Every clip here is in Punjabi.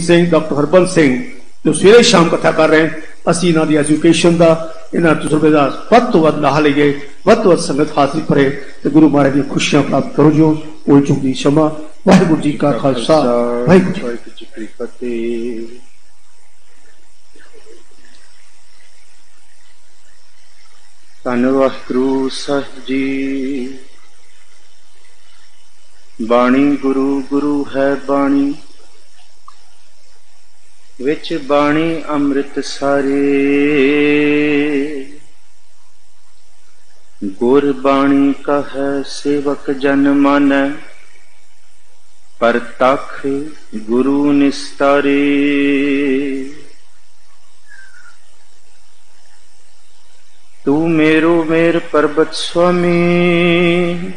ਸਿੰਘ ਡਾਕਟਰ ਹਰਬੰਸ ਸਿੰਘ ਜੋ ਸਵੇਰੇ ਸ਼ਾਮ ਕਥਾ ਕਰ ਰਹੇ ਹਨ ਅਸੀਂ ਇਹਨਾਂ ਦੀ ਐਜੂਕੇਸ਼ਨ ਦਾ ਇਹਨਾਂ ਤਜਰਬੇ ਦਾ ਵੱਧ ਤੋਂ ਵੱਧ ਲਾਹਾ ਲਈਏ ਵੱਧ ਤੋਂ ਵੱਧ ਸੰਗਤ ਹਾਸਲ ਕਰੇ ਤੇ ਗੁਰੂ ਮਹਾਰਾਜ ਦੀ ਖੁਸ਼ੀਆਂ ਪ੍ਰਾਪਤ ਕਰੋ ਜੋ ਉਹ। ਚੁੱਕੀ ਸ਼ਮਾ। ਵਾਹਿਗੁਰੂ ਜੀ ਕਾ ਖਾਲਸਾ। ਵਾਹਿਗੁਰੂ ਜੀ ਕੀ ਫਤਿਹ। ਧੰਨ ਵਾਹਿਗੁਰੂ ਸਾਹਿਬ ਜੀ। ਬਾਣੀ ਗੁਰੂ ਗੁਰੂ ਹੈ ਬਾਣੀ। ਵਿੱਚ ਬਾਣੀ ਅੰਮ੍ਰਿਤ ਸਾਰੇ। ਗੁਰ ਬਾਣੀ ਕਹੈ, ਸੇਵਕ ਜਨ ਮਨ। ਪਰ ਤਖ ਗੁਰੂ ਨਿਸਤਾਰੇ। ਤੂੰ ਮੇਰੋ ਮੇਰ ਪਰਬਤ ਸੁਆਮੀ।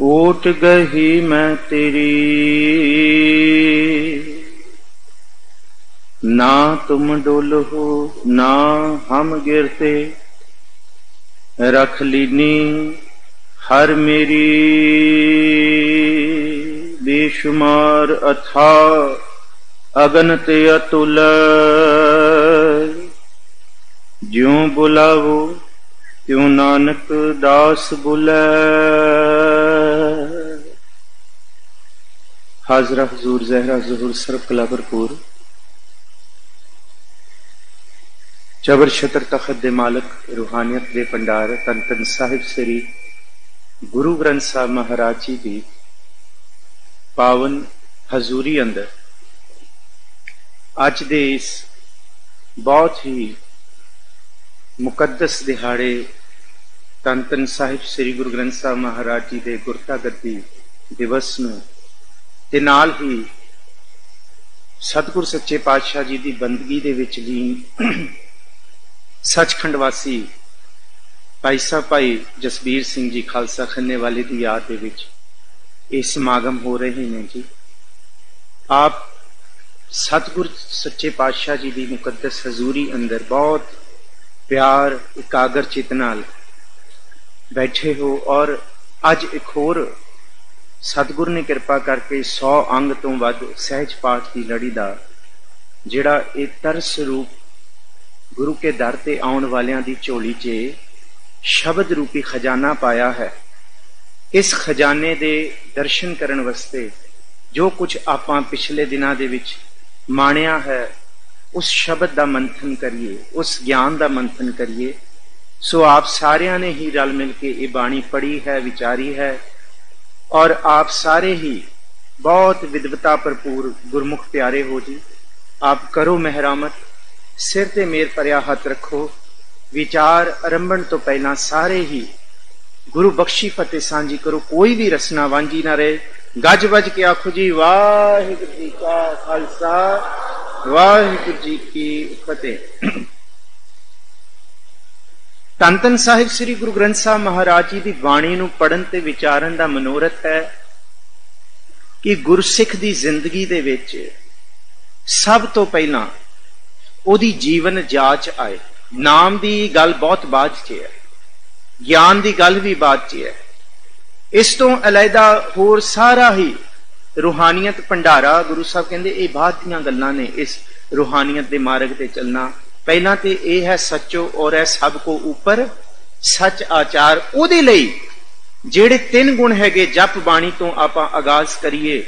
ਓਟ ਗਹੀ ਮੈਂ ਤੇਰੀ। ਨਾ ਤੁਮ ਡੋਲ ਹੋ ਨਾ ਹਮ ਗਿਰਤੇ। ਰਖ ਲੀਨੀ ਹਰ ਮੇਰੀ ਬੇਸ਼ੁਮਾਰ ਅਥਾ, ਅਗਨ ਤੇ ਅਤੁਲ। ਜਿਉ ਬੁਲਾਵੋ, ਤਿਉ ਨਾਨਕ ਦਾਸ ਬੁਲੇ। ਹਾਜ਼ਰਾ ਹਜ਼ੂਰ ਜ਼ਹਿਰਾ, ਜ਼ਹੂਰ ਸਰਬ ਕਲਾ ਭਰਪੂਰ ਜਬਰ ਛਤਰ ਤਖਤ ਦੇ ਮਾਲਕ ਰੂਹਾਨੀਅਤ ਦੇ ਪੰਡਾਰ ਤਨ ਤਨ ਸਾਹਿਬ ਸ੍ਰੀ ਗੁਰੂ ਗ੍ਰੰਥ ਸਾਹਿਬ ਮਹਾਰਾਜ ਜੀ ਦੀ ਪਾਵਨ ਹਜ਼ੂਰੀ ਅੰਦਰ ਅੱਜ ਦੇ ਇਸ ਬਹੁਤ ਹੀ ਮੁਕੱਦਸ ਦਿਹਾੜੇ ਤਨ ਤਨ ਸਾਹਿਬ ਸ੍ਰੀ ਗੁਰੂ ਗ੍ਰੰਥ ਸਾਹਿਬ ਮਹਾਰਾਜ ਜੀ ਦੇ ਗੁਰਤਾ ਗੱਦੀ ਦਿਵਸ ਨੂੰ ਤੇ ਨਾਲ ਹੀ ਸਤਿਗੁਰ ਸੱਚੇ ਪਾਤਸ਼ਾਹ ਜੀ ਦੀ ਬੰਦਗੀ ਦੇ ਵਿੱਚ ਵੀ ਸੱਚਖੰਡ ਵਾਸੀ ਭਾਈ ਸਾਹਿਬ, ਭਾਈ ਜਸਬੀਰ ਸਿੰਘ ਜੀ ਖਾਲਸਾ ਖੰਨੇ ਵਾਲੇ ਦੀ ਯਾਦ ਦੇ ਵਿੱਚ ਇਹ ਸਮਾਗਮ ਹੋ ਰਹੇ ਨੇ ਜੀ। ਆਪ ਸਤਿਗੁਰ ਸੱਚੇ ਪਾਤਸ਼ਾਹ ਜੀ ਦੀ ਮੁਕੱਦਸ ਹਜ਼ੂਰੀ ਅੰਦਰ ਬਹੁਤ ਪਿਆਰ, ਇਕਾਗਰ ਚਿਤ ਨਾਲ ਬੈਠੇ ਹੋ ਔਰ ਅੱਜ ਇੱਕ ਹੋਰ ਸਤਿਗੁਰ ਨੇ ਕਿਰਪਾ ਕਰਕੇ 100 ਅੰਗ ਤੋਂ ਵੱਧ ਸਹਿਜ ਪਾਠ ਦੀ ਲੜੀ ਦਾ ਜਿਹੜਾ ਇਹ ਤਰਸ ਰੂਪ ਗੁਰੂ ਕੇ ਦਰ ਤੇ ਆਉਣ ਵਾਲਿਆਂ ਦੀ ਝੋਲੀ 'ਚ ਸ਼ਬਦ ਰੂਪੀ ਖਜ਼ਾਨਾ ਪਾਇਆ ਹੈ। ਇਸ ਖਜ਼ਾਨੇ ਦੇ ਦਰਸ਼ਨ ਕਰਨ ਵਾਸਤੇ ਜੋ ਕੁਝ ਆਪਾਂ ਪਿਛਲੇ ਦਿਨਾਂ ਦੇ ਵਿੱਚ ਮਾਣਿਆ ਹੈ, ਉਸ ਸ਼ਬਦ ਦਾ ਮੰਥਨ ਕਰੀਏ, ਉਸ ਗਿਆਨ ਦਾ ਮੰਥਨ ਕਰੀਏ, ਸੋ ਆਪ ਸਾਰਿਆਂ ਨੇ ਹੀ ਰਲ ਮਿਲ ਕੇ ਇਹ ਬਾਣੀ ਪੜ੍ਹੀ ਹੈ, ਵਿਚਾਰੀ ਹੈ ਔਰ ਆਪ ਸਾਰੇ ਹੀ ਬਹੁਤ ਵਿਦਵਤਾ ਭਰਪੂਰ ਗੁਰਮੁਖ ਪਿਆਰੇ ਹੋ ਜੀ। ਆਪ ਕਰੋ ਮਹਿਰਾਮਤ ਸਿਰ ਤੇ ਮੇਰ ਭਰਿਆ ਹੱਥ ਰੱਖੋ। ਵਿਚਾਰ ਆਰੰਭਣ ਤੋਂ ਪਹਿਲਾਂ ਸਾਰੇ ਹੀ ਗੁਰੂ ਬਖਸ਼ੀ ਫਤਿਹ ਸਾਂਝੀ ਕਰੋ। ਕੋਈ ਵੀ ਰਸਨਾ ਵਾਂਝੀ ਨਾ ਰਹੇ। ਗੱਜ ਵੱਜ ਕੇ ਆਖੋ ਜੀ, ਵਾਹਿਗੁਰੂ ਜੀ ਕਾ ਖਾਲਸਾ, ਵਾਹਿਗੁਰੂ ਜੀ ਕੀ ਫਤਿਹ। ਤਨ ਤਨ ਸਾਹਿਬ ਸ੍ਰੀ ਗੁਰੂ ਗ੍ਰੰਥ ਸਾਹਿਬ ਮਹਾਰਾਜ ਜੀ ਦੀ ਬਾਣੀ ਨੂੰ ਪੜਨ ਤੇ ਵਿਚਾਰਨ ਦਾ ਮਨੋਰਥ ਹੈ ਕਿ ਗੁਰਸਿੱਖ ਦੀ ਜ਼ਿੰਦਗੀ ਦੇ ਵਿੱਚ ਸਭ ਤੋਂ ਪਹਿਲਾਂ ਉਹਦੀ ਜੀਵਨ ਜਾਂਚ ਆਏ। ਨਾਮ ਦੀ ਗੱਲ ਬਹੁਤ ਬਾਅਦ 'ਚ ਹੈ। ਗਿਆਨ ਦੀ ਗੱਲ ਵੀ ਬਾਅਦ 'ਚ ਹੈ। ਇਸ ਤੋਂ ਅਲੱਗਾ ਹੋਰ ਸਾਰਾ ਹੀ ਰੂਹਾਨੀਅਤ ਭੰਡਾਰਾ ਗੁਰੂ ਸਾਹਿਬ ਕਹਿੰਦੇ, ਇਹ ਬਾਅਦ ਦੀਆਂ ਗੱਲਾਂ ਨੇ ਇਸ ਰੂਹਾਨੀਅਤ ਦੇ ਮਾਰਗ ਤੇ ਚੱਲਣਾ। ਪਹਿਲਾਂ ਤੇ ਇਹ ਹੈ ਸੱਚੋ ਔਰ ਹੈ ਸਭ ਕੋ ਉੱਪਰ। ਸੱਚ ਆਚਾਰ ਉਹਦੇ ਲਈ ਜਿਹੜੇ ਤਿੰਨ ਗੁਣ ਹੈਗੇ ਜਪ ਬਾਣੀ ਤੋਂ ਆਪਾਂ ਆਗਾਜ਼ ਕਰੀਏ।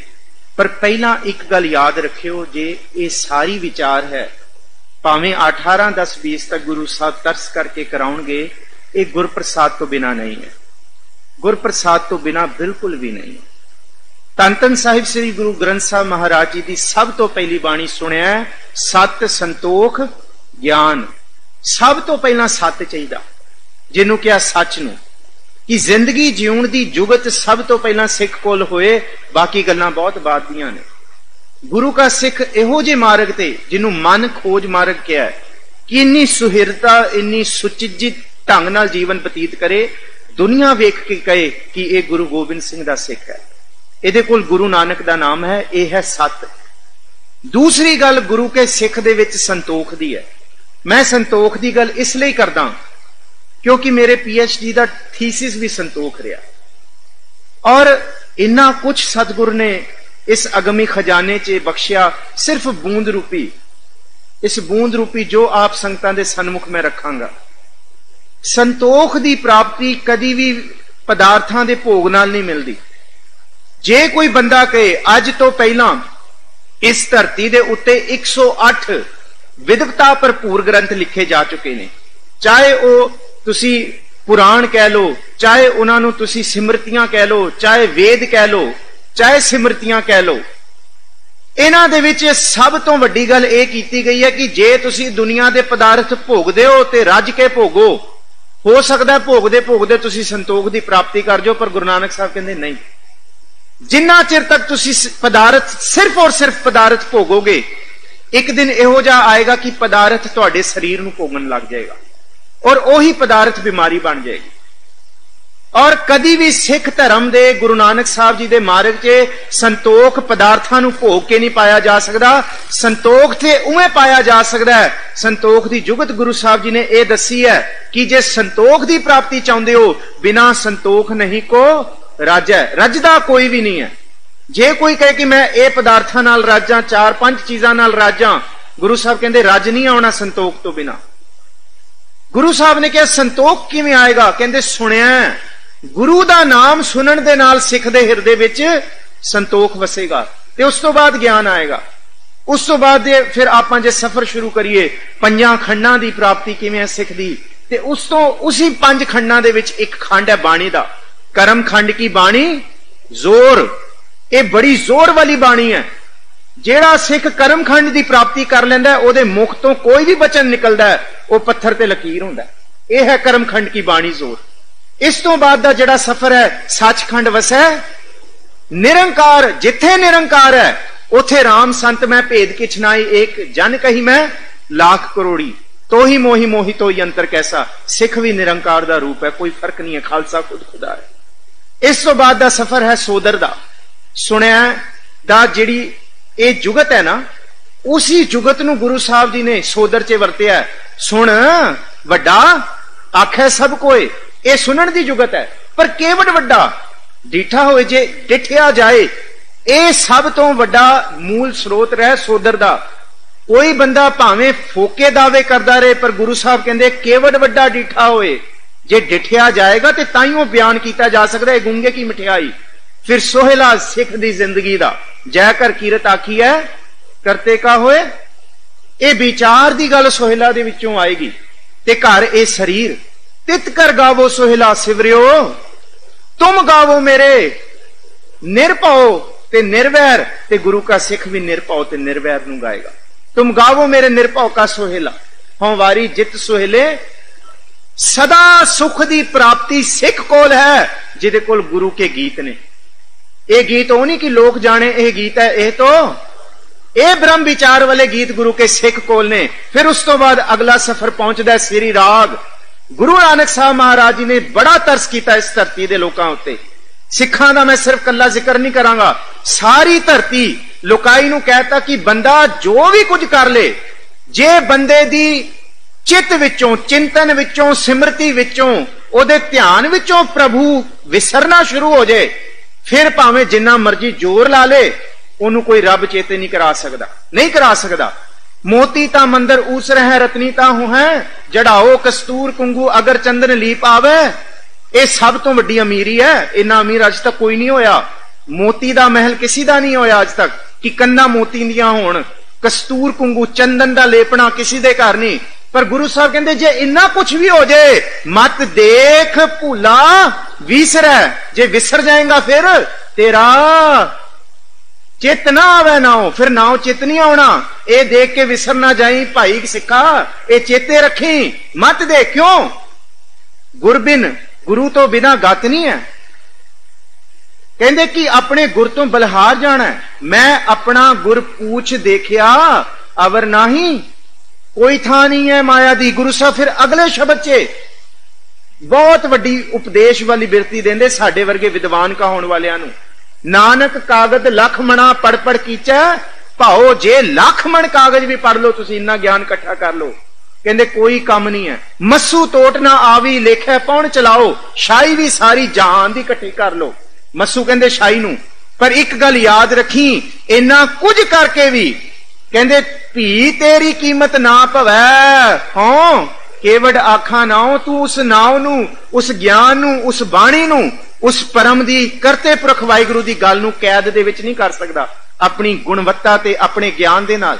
ਪਰ ਪਹਿਲਾਂ ਇੱਕ ਗੱਲ ਯਾਦ ਰੱਖਿਓ, ਜੇ ਇਹ ਸਾਰੀ ਵਿਚਾਰ ਹੈ ਭਾਵੇਂ 18 10 20 ਤੱਕ ਗੁਰੂ ਸਾਹਿਬ ਤਰਸ ਕਰਕੇ ਕਰਾਉਣਗੇ, ਇਹ ਗੁਰਪ੍ਰਸਾਦ ਤੋਂ ਬਿਨਾ ਨਹੀਂ ਹੈ। ਗੁਰਪ੍ਰਸਾਦ ਤੋਂ ਬਿਨਾ ਬਿਲਕੁਲ ਵੀ ਨਹੀਂ ਤਨ ਤਨ ਸਾਹਿਬ ਸ੍ਰੀ ਗੁਰੂ ਗ੍ਰੰਥ ਸਾਹਿਬ ਮਹਾਰਾਜ ਜੀ ਦੀ ਸਭ ਤੋਂ ਪਹਿਲੀ ਬਾਣੀ ਸੁਣਿਆ ਸਤ ਸੰਤੋਖ ਗਿਆਨ। ਸਭ ਤੋਂ ਪਹਿਲਾਂ ਸੱਤ ਚਾਹੀਦਾ। ਜਿਹਨੂੰ ਕਿਹਾ ਸੱਚ ਨੂੰ। ਕਿ ਜ਼ਿੰਦਗੀ ਜਿਉਣ ਦੀ ਜੁਗਤ ਸਭ ਤੋਂ ਪਹਿਲਾਂ ਸਿੱਖ ਕੋਲ ਹੋਏ, ਬਾਕੀ ਗੱਲਾਂ ਬਹੁਤ ਬਾਤ ਦੀਆਂ ਨੇ। ਗੁਰੂ ਕਾ ਸਿੱਖ ਇਹੋ ਜੇ ਮਾਰਗ ਤੇ ਜਿਹਨੂੰ ਮਨ ਖੋਜ ਮਾਰਗ ਕਿਹਾ ਹੈ ਕਿ ਇੰਨੀ ਸੁਹਿਰਤਾ, ਇੰਨੀ ਸੁਚਿਜਿਤ ਢੰਗ ਨਾਲ ਜੀਵਨ ਬਤੀਤ ਕਰੇ, ਦੁਨੀਆ ਵੇਖ ਕੇ ਕਹੇ ਕਿ ਇਹ ਗੁਰੂ ਗੋਬਿੰਦ ਸਿੰਘ ਦਾ ਸਿੱਖ ਹੈ। ਇਹਦੇ ਕੋਲ ਗੁਰੂ ਨਾਨਕ ਦਾ ਨਾਮ ਹੈ, ਇਹ ਹੈ ਸਤ। ਦੂਸਰੀ ਗੱਲ ਗੁਰੂ ਕੇ ਸਿੱਖ ਦੇ ਵਿੱਚ ਸੰਤੋਖ ਦੀ ਹੈ। ਮੈਂ ਸੰਤੋਖ ਦੀ ਗੱਲ ਇਸ ਲਈ ਕਰਦਾ ਕਿਉਂਕਿ ਮੇਰੇ ਪੀ ਐਚ ਡੀ ਦਾ ਥੀਸਿਸ ਵੀ ਸੰਤੋਖ ਰਿਹਾ। ਔਰ ਇੰਨਾ ਕੁਝ ਸਤਿਗੁਰ ਨੇ ਇਸ ਅਗਮੀ ਖਜ਼ਾਨੇ 'ਚ ਬਖਸ਼ਿਆ ਸਿਰਫ ਬੂੰਦ ਰੂਪੀ। ਇਸ ਬੂੰਦ ਰੂਪੀ ਜੋ ਆਪ ਸੰਗਤਾਂ ਦੇ ਸਨਮੁਖ ਮੈਂ ਰੱਖਾਂਗਾ। ਸੰਤੋਖ ਦੀ ਪ੍ਰਾਪਤੀ ਕਦੀ ਵੀ ਪਦਾਰਥਾਂ ਦੇ ਭੋਗ ਨਾਲ ਨਹੀਂ ਮਿਲਦੀ। ਜੇ ਕੋਈ ਬੰਦਾ ਕਹੇ, ਅੱਜ ਤੋਂ ਪਹਿਲਾਂ ਇਸ ਧਰਤੀ ਦੇ ਉੱਤੇ 108 ਵਿਦਵਤਾ ਭਰਪੂਰ ਗ੍ਰੰਥ ਲਿਖੇ ਜਾ ਚੁੱਕੇ ਨੇ, ਚਾਹੇ ਉਹ ਤੁਸੀਂ ਪੁਰਾਣ ਕਹਿ ਲਓ, ਚਾਹੇ ਉਹਨਾਂ ਨੂੰ ਤੁਸੀਂ ਸਿਮਰਤੀਆਂ ਕਹਿ ਲਓ, ਚਾਹੇ ਵੇਦ ਕਹਿ ਲਓ ਚਾਹੇ ਸਿਮਰਤੀਆਂ ਕਹਿ ਲਓ। ਇਹਨਾਂ ਦੇ ਵਿੱਚ ਸਭ ਤੋਂ ਵੱਡੀ ਗੱਲ ਇਹ ਕੀਤੀ ਗਈ ਹੈ ਕਿ ਜੇ ਤੁਸੀਂ ਦੁਨੀਆ ਦੇ ਪਦਾਰਥ ਭੋਗਦੇ ਹੋ ਤੇ ਰੱਜ ਕੇ ਭੋਗੋ, ਹੋ ਸਕਦਾ ਭੋਗਦੇ ਭੋਗਦੇ ਤੁਸੀਂ ਸੰਤੋਖ ਦੀ ਪ੍ਰਾਪਤੀ ਕਰ ਜਾਓ, ਪਰ ਗੁਰੂ ਨਾਨਕ ਸਾਹਿਬ ਕਹਿੰਦੇ ਨਹੀਂ। ਜਿੰਨਾ ਚਿਰ ਤੱਕ ਤੁਸੀਂ ਪਦਾਰਥ ਸਿਰਫ ਔਰ ਸਿਰਫ ਪਦਾਰਥ ਭੋਗੋਗੇ, ਇੱਕ ਦਿਨ ਇਹੋ ਜਿਹਾ ਆਏਗਾ ਕਿ ਪਦਾਰਥ ਤੁਹਾਡੇ ਸਰੀਰ ਨੂੰ ਭੋਗਣ ਲੱਗ ਜਾਏਗਾ। ਔਰ ਉਹੀ ਪਦਾਰਥ ਬਿਮਾਰੀ ਬਣ ਜਾਏਗੀ। ਔਰ ਕਦੀ ਵੀ ਸਿੱਖ ਧਰਮ ਦੇ ਗੁਰੂ ਨਾਨਕ ਸਾਹਿਬ ਜੀ ਦੇ ਮਾਰਗ 'ਚ ਸੰਤੋਖ ਪਦਾਰਥਾਂ ਨੂੰ ਭੋਗ ਕੇ ਨਹੀਂ ਪਾਇਆ ਜਾ ਸਕਦਾ। ਸੰਤੋਖ ਤੇ ਉਵੇਂ ਪਾਇਆ ਜਾ ਸਕਦਾ ਹੈ। ਸੰਤੋਖ ਦੀ ਜੁਗਤ ਗੁਰੂ ਸਾਹਿਬ ਜੀ ਨੇ ਇਹ ਦੱਸੀ ਹੈ ਕਿ ਜੇ ਸੰਤੋਖ ਦੀ ਪ੍ਰਾਪਤੀ ਚਾਹੁੰਦੇ ਹੋ, ਬਿਨਾ ਸੰਤੋਖ ਨਹੀਂ ਕੋ ਰਾਜ ਹੈ। ਰੱਜਦਾ ਕੋਈ ਵੀ ਨਹੀਂ ਹੈ। ਜੇ ਕੋਈ ਕਹੇ ਕਿ ਮੈਂ ਇਹ ਪਦਾਰਥਾਂ ਨਾਲ ਰਾਜਾਂ ਚਾਰ ਪੰਜ ਚੀਜ਼ਾਂ ਨਾਲ ਰਾਜਾਂ ਗੁਰੂ ਸਾਹਿਬ ਕਹਿੰਦੇ ਰੱਜ ਨਹੀਂ ਆਉਣਾ ਸੰਤੋਖ ਤੋਂ ਬਿਨਾ। ਗੁਰੂ ਸਾਹਿਬ ਨੇ ਕਿਹਾ, ਸੰਤੋਖ ਕਿਵੇਂ ਆਏਗਾ? ਕਹਿੰਦੇ, ਸੁਣਿਆ ਗੁਰੂ ਦਾ ਨਾਮ ਸੁਣਨ ਦੇ ਨਾਲ ਸਿੱਖ ਦੇ ਹਿਰਦੇ ਵਿੱਚ ਸੰਤੋਖ ਵਸੇਗਾ ਤੇ ਉਸ ਤੋਂ ਬਾਅਦ ਗਿਆਨ ਆਏਗਾ। ਉਸ ਤੋਂ ਬਾਅਦ ਫਿਰ ਆਪਾਂ ਜੇ ਸਫ਼ਰ ਸ਼ੁਰੂ ਕਰੀਏ, ਪੰਜਾਂ ਖੰਡਾਂ ਦੀ ਪ੍ਰਾਪਤੀ ਕਿਵੇਂ ਹੈ ਸਿੱਖ ਦੀ, ਤੇ ਉਸ ਤੋਂ ਉਸੇ ਪੰਜ ਖੰਡਾਂ ਦੇ ਵਿੱਚ ਇੱਕ ਖੰਡ ਹੈ ਬਾਣੀ ਦਾ। ਕਰਮ ਖੰਡ ਕੀ ਬਾਣੀ? ਜ਼ੋਰ। ਇਹ ਬੜੀ ਜ਼ੋਰ ਵਾਲੀ ਬਾਣੀ ਹੈ। ਜਿਹੜਾ ਸਿੱਖ ਕਰਮ ਖੰਡ ਦੀ ਪ੍ਰਾਪਤੀ ਕਰ ਲੈਂਦਾ ਉਹਦੇ ਮੁਖ ਤੋਂ ਕੋਈ ਵੀ ਬਚਨ ਨਿਕਲਦਾ ਉਹ ਪੱਥਰ ਤੇ ਲਕੀਰ ਹੁੰਦਾ ਇਹ ਹੈ ਕਰਮ ਖੰਡ ਕੀ ਬਾਣੀ ਜ਼ੋਰ। ਇਸ ਤੋਂ ਬਾਅਦ ਦਾ ਜਿਹੜਾ ਸਫ਼ਰ ਹੈ, ਸੱਚਖੰਡ ਵਸੈ। ਨਿਰੰਕਾਰ, ਜਿੱਥੇ ਨਿਰੰਕਾਰ ਹੈ, ਉਥੇ RAM ਸੰਤ ਮੈਂ ਭੇਦ ਕਿਛ ਨਾਈ ਇੱਕ ਜਨ ਕਹੀ ਮੈਂ ਲੱਖ ਕਰੋੜੀ। ਤੋ ਮੋਹੀ ਮੋਹੀ ਤੋ ਯੰਤਰ ਕੈਸਾ। ਸਿੱਖ ਵੀ ਨਿਰੰਕਾਰ ਦਾ ਰੂਪ ਹੈ, ਕੋਈ ਫ਼ਰਕ ਨਹੀਂ ਹੈ, ਖਾਲਸਾ ਖੁਦ ਖੁਦਾ ਹੈ। ਇਸ ਤੋਂ ਬਾਅਦ ਦਾ ਸਫ਼ਰ ਹੈ ਸੋਦਰ ਦਾ। ਸੁਣਿਆ ਦਾ ਜਿਹੜੀ ਇਹ ਜੁਗਤ ਹੈ ਨਾ, ਉਸੇ ਜੁਗਤ ਨੂੰ ਗੁਰੂ ਸਾਹਿਬ ਜੀ ਨੇ ਸੋਦਰ 'ਚ ਵਰਤਿਆ ਸੁਣ, ਵੱਡਾ, ਆਖੇ ਸਭ ਕੋਏ ਇਹ ਸੁਣਨ ਦੀ ਜੁਗਤ ਹੈ। ਪਰ ਕੇਵਟ ਵੱਡਾ? ਡੀਠਾ ਹੋਏ ਜੇ, ਡਿਠਿਆ ਜਾਏ, ਇਹ ਸਭ ਤੋਂ ਵੱਡਾ ਮੂਲ ਸਰੋਤ ਰਹਿ ਸੋਦਰ ਦਾ। ਕੋਈ ਬੰਦਾ ਭਾਵੇਂ ਫੋਕੇ ਦਾਅਵੇ ਕਰਦਾ ਰਹੇ, ਪਰ ਗੁਰੂ ਸਾਹਿਬ ਕਹਿੰਦੇ, ਕੇਵਟ ਵੱਡਾ ਡੀਠਾ ਹੋਏ ਜੇ ਡਿਠਿਆ ਜਾਏਗਾ ਤੇ ਤਾਂ ਹੀ ਉਹ ਬਿਆਨ ਕੀਤਾ ਜਾ ਸਕਦਾ ਹੈ ਗੁੰਗੇ ਕੀ ਮਠਿਆਈ? ਫਿਰ ਸੋਹਿਲਾ ਸਿੱਖ ਦੀ ਜ਼ਿੰਦਗੀ ਦਾ। ਜੈ ਕਰ ਕੀਰਤ ਆਖੀ ਹੈ, ਕਰਤੇ ਕਾ ਹੋਏ? ਇਹ ਵਿਚਾਰ ਦੀ ਗੱਲ ਸੋਹਿਲਾ ਦੇ ਵਿੱਚੋਂ ਆਏਗੀ। ਤੇ ਘਰ ਇਹ ਸਰੀਰ ਤਿਤ ਕਰ ਗਾਵੋ ਸੋਹਿਲਾ ਸਿਵਰਿਓ, ਤੁਮ ਗਾਵੋ ਮੇਰੇ। ਨਿਰਭਉ ਤੇ ਨਿਰਵੈਰ ਤੇ ਗੁਰੂ ਕਾ ਸਿੱਖ ਵੀ ਨਿਰਭਉ ਤੇ ਨਿਰਵੈਰ ਨੂੰ ਗਾਏਗਾ। ਤੁਮ ਗਾਵੋ ਮੇਰੇ ਨਿਰਭਉ ਕਾ ਸੋਹਿਲਾ, ਹਉ ਜਿਤ ਸੋਹਿਲੇ। ਸਦਾ ਸੁਖ ਦੀ ਪ੍ਰਾਪਤੀ ਸਿੱਖ ਕੋਲ ਹੈ, ਜਿਹਦੇ ਕੋਲ ਗੁਰੂ ਕੇ ਗੀਤ ਨੇ। ਇਹ ਗੀਤ ਉਹ ਨਹੀਂ ਕਿ ਲੋਕ ਜਾਣੇ, ਇਹ ਗੀਤ ਹੈ, ਇਹ ਤੋਂ ਇਹ ਬ੍ਰਹਮ ਵਿਚਾਰ ਵਾਲੇ ਗੀਤ ਗੁਰੂ ਕੇ ਸਿੱਖ ਕੋਲ ਨੇ। ਫਿਰ ਉਸ ਤੋਂ ਬਾਅਦ ਅਗਲਾ ਸਫ਼ਰ ਪਹੁੰਚਦਾ ਸ੍ਰੀ ਰਾਗ। ਗੁਰੂ ਨਾਨਕ ਸਾਹਿਬ ਮਹਾਰਾਜ ਜੀ ਨੇ ਬੜਾ ਤਰਸ ਕੀਤਾ ਇਸ ਧਰਤੀ ਦੇ ਲੋਕਾਂ ਉੱਤੇ। ਸਿੱਖਾਂ ਦਾ ਮੈਂ ਸਿਰਫ ਕੱਲਾ ਜ਼ਿਕਰ ਨਹੀਂ ਕਰਾਂਗਾ। ਸਾਰੀ ਧਰਤੀ ਲੋਕਾਈ ਨੂੰ ਕਹਿਤਾ ਕਿ ਬੰਦਾ ਜੋ ਵੀ ਕੁਝ ਕਰ ਲੇ, ਜੇ ਬੰਦੇ ਦੀ ਚਿੱਤ ਵਿੱਚੋਂ, ਚਿੰਤਨ ਵਿੱਚੋਂ, ਸਿਮਰਤੀ ਵਿੱਚੋਂ, ਉਹਦੇ ਧਿਆਨ ਵਿੱਚੋਂ ਪ੍ਰਭੂ ਵਿਸਰਨਾ ਸ਼ੁਰੂ ਹੋ ਜਾਏ ਫਿਰ ਭਾਵੇਂ ਜਿੰਨਾ ਮਰਜ਼ੀ ਜ਼ੋਰ ਲਾ ਲੇ, ਉਹਨੂੰ ਕੋਈ ਰੱਬ ਚੇਤੇ ਨਹੀਂ ਕਰਾ ਸਕਦਾ, ਨਹੀਂ ਕਰਾ ਸਕਦਾ। ਮੋਤੀ ਤਾਂ ਮੰਦਰ ਉਸ ਰਹਿ, ਰਤਨੀ ਤਾਂ ਹੋ ਹੈ। ਜੜਾਓ ਕਸਤੂਰ ਕੁੰਗੂ ਅਗਰ ਚੰਦਨ ਲੀਪ ਆਵੇ, ਇਹ ਸਭ ਤੋਂ ਵੱਡੀ ਅਮੀਰੀ ਹੈ ਇੰਨਾ ਅਮੀਰ ਅੱਜ ਤੱਕ ਕੋਈ ਨਹੀਂ ਹੋਇਆ। ਮੋਤੀ ਦਾ ਮਹਿਲ ਕਿਸੇ ਦਾ ਨਹੀਂ ਹੋਇਆ ਅੱਜ ਤੱਕ ਕਿ ਕੰਨਾ ਮੋਤੀ ਦੀਆਂ ਹੋਣ। ਕਸਤੂਰ ਕੁੰਗੂ ਚੰਦਨ ਦਾ ਲੇਪਣਾ ਕਿਸੇ ਦੇ ਘਰ ਨਹੀਂ। ਪਰ ਗੁਰੂ ਸਾਹਿਬ ਕਹਿੰਦੇ, ਜੇ ਇੰਨਾ ਕੁਝ ਵੀ ਹੋ ਜਾਏ ਮਤ ਦੇਖ ਭੂਲਾ, ਵਿਸਰੈ। ਜੇ ਵਿਸਰ ਜਾਏਗਾ ਫਿਰ ਤੇਰਾ ਚਿੱਤ ਨਾ ਆਵੇ ਨਾਉ, ਫਿਰ ਨਾਉ ਚਿੱਤ ਨਹੀਂ ਆਉਣਾ। ਇਹ ਦੇਖ ਕੇ ਵਿਸਰ ਨਾ ਜਾਈ, ਭਾਈ ਸਿੱਖਾ, ਇਹ ਚੇਤੇ ਰੱਖੀ, ਮਤ ਦੇ ਕਿਉਂ? ਗੁਰਬਿਨ, ਗੁਰੂ ਤੋਂ ਬਿਨਾ ਗਤ ਨਹੀਂ ਹੈ। ਕਹਿੰਦੇ ਕਿ ਆਪਣੇ ਗੁਰ ਤੋਂ ਬਲਹਾਰ ਜਾਣਾ ਮੈਂ ਆਪਣਾ ਗੁਰ ਪੂਛ ਦੇਖਿਆ, ਅਵਰ ਨਹੀਂ। ਕੋਈ ਥਾਂ ਨਹੀਂ ਹੈ ਮਾਇਆ ਦੀ। ਗੁਰੂ ਸਾਹਿਬ ਫਿਰ ਅਗਲੇ ਸ਼ਬਦ 'ਚ ਬਹੁਤ ਵੱਡੀ ਉਪਦੇਸ਼ ਵਾਲੀ ਬਿਰਤੀ ਦਿੰਦੇ ਸਾਡੇ ਵਰਗੇ ਵਿਦਵਾਨ ਕਹਾਉਣ ਵਾਲਿਆਂ ਨੂੰ। ਨਾਨਕ ਕਾਗਦ ਲੱਖ ਮਣਾ ਪੜ ਪੜ ਕੀਚਾ ਭਾਓ ਜੇ ਲੱਖ ਕਾਗਜ਼ ਵੀ ਪੜ ਲਓ, ਤੁਸੀਂ ਇੰਨਾ ਗਿਆਨ ਇਕੱਠਾ ਕਰ ਲਓ। ਕਹਿੰਦੇ ਕੋਈ ਕੰਮ ਨਹੀਂ ਹੈ। ਮਸੂ ਟੋਟ ਨਾ ਆਵੀ, ਲੇਖੇ ਪੌਣ ਚਲਾਓ ਸ਼ਾਈ ਵੀ ਸਾਰੀ ਜਹਾਨ ਦੀ ਇਕੱਠੀ ਕਰ ਲਓ। ਮਸੂ ਕਹਿੰਦੇ ਸ਼ਾਈ ਨੂੰ, ਪਰ ਇੱਕ ਗੱਲ ਯਾਦ ਰੱਖੀ, ਇੰਨਾ ਕੁਝ ਕਰਕੇ ਵੀ, ਕਹਿੰਦੇ ਭੀ ਤੇਰੀ ਕੀਮਤ ਨਾ ਭਵੈ ਹਾਂ ਕੇਵੜ ਆਖਾਂ ਨਾਉ, ਤੂੰ ਉਸ ਨਾਉ ਨੂੰ, ਉਸ ਗਿਆਨ ਨੂੰ, ਉਸ ਬਾਣੀ ਨੂੰ, ਉਸ ਪਰਮ ਦੀ ਕਰਤੇ ਪੁਰਖ ਵਾਹਿਗੁਰੂ ਦੀ ਗੱਲ ਨੂੰ ਕੈਦ ਦੇ ਵਿੱਚ ਨਹੀਂ ਕਰ ਸਕਦਾ। ਆਪਣੀ ਗੁਣਵੱਤਾ ਤੇ ਆਪਣੇ ਗਿਆਨ ਦੇ ਨਾਲ।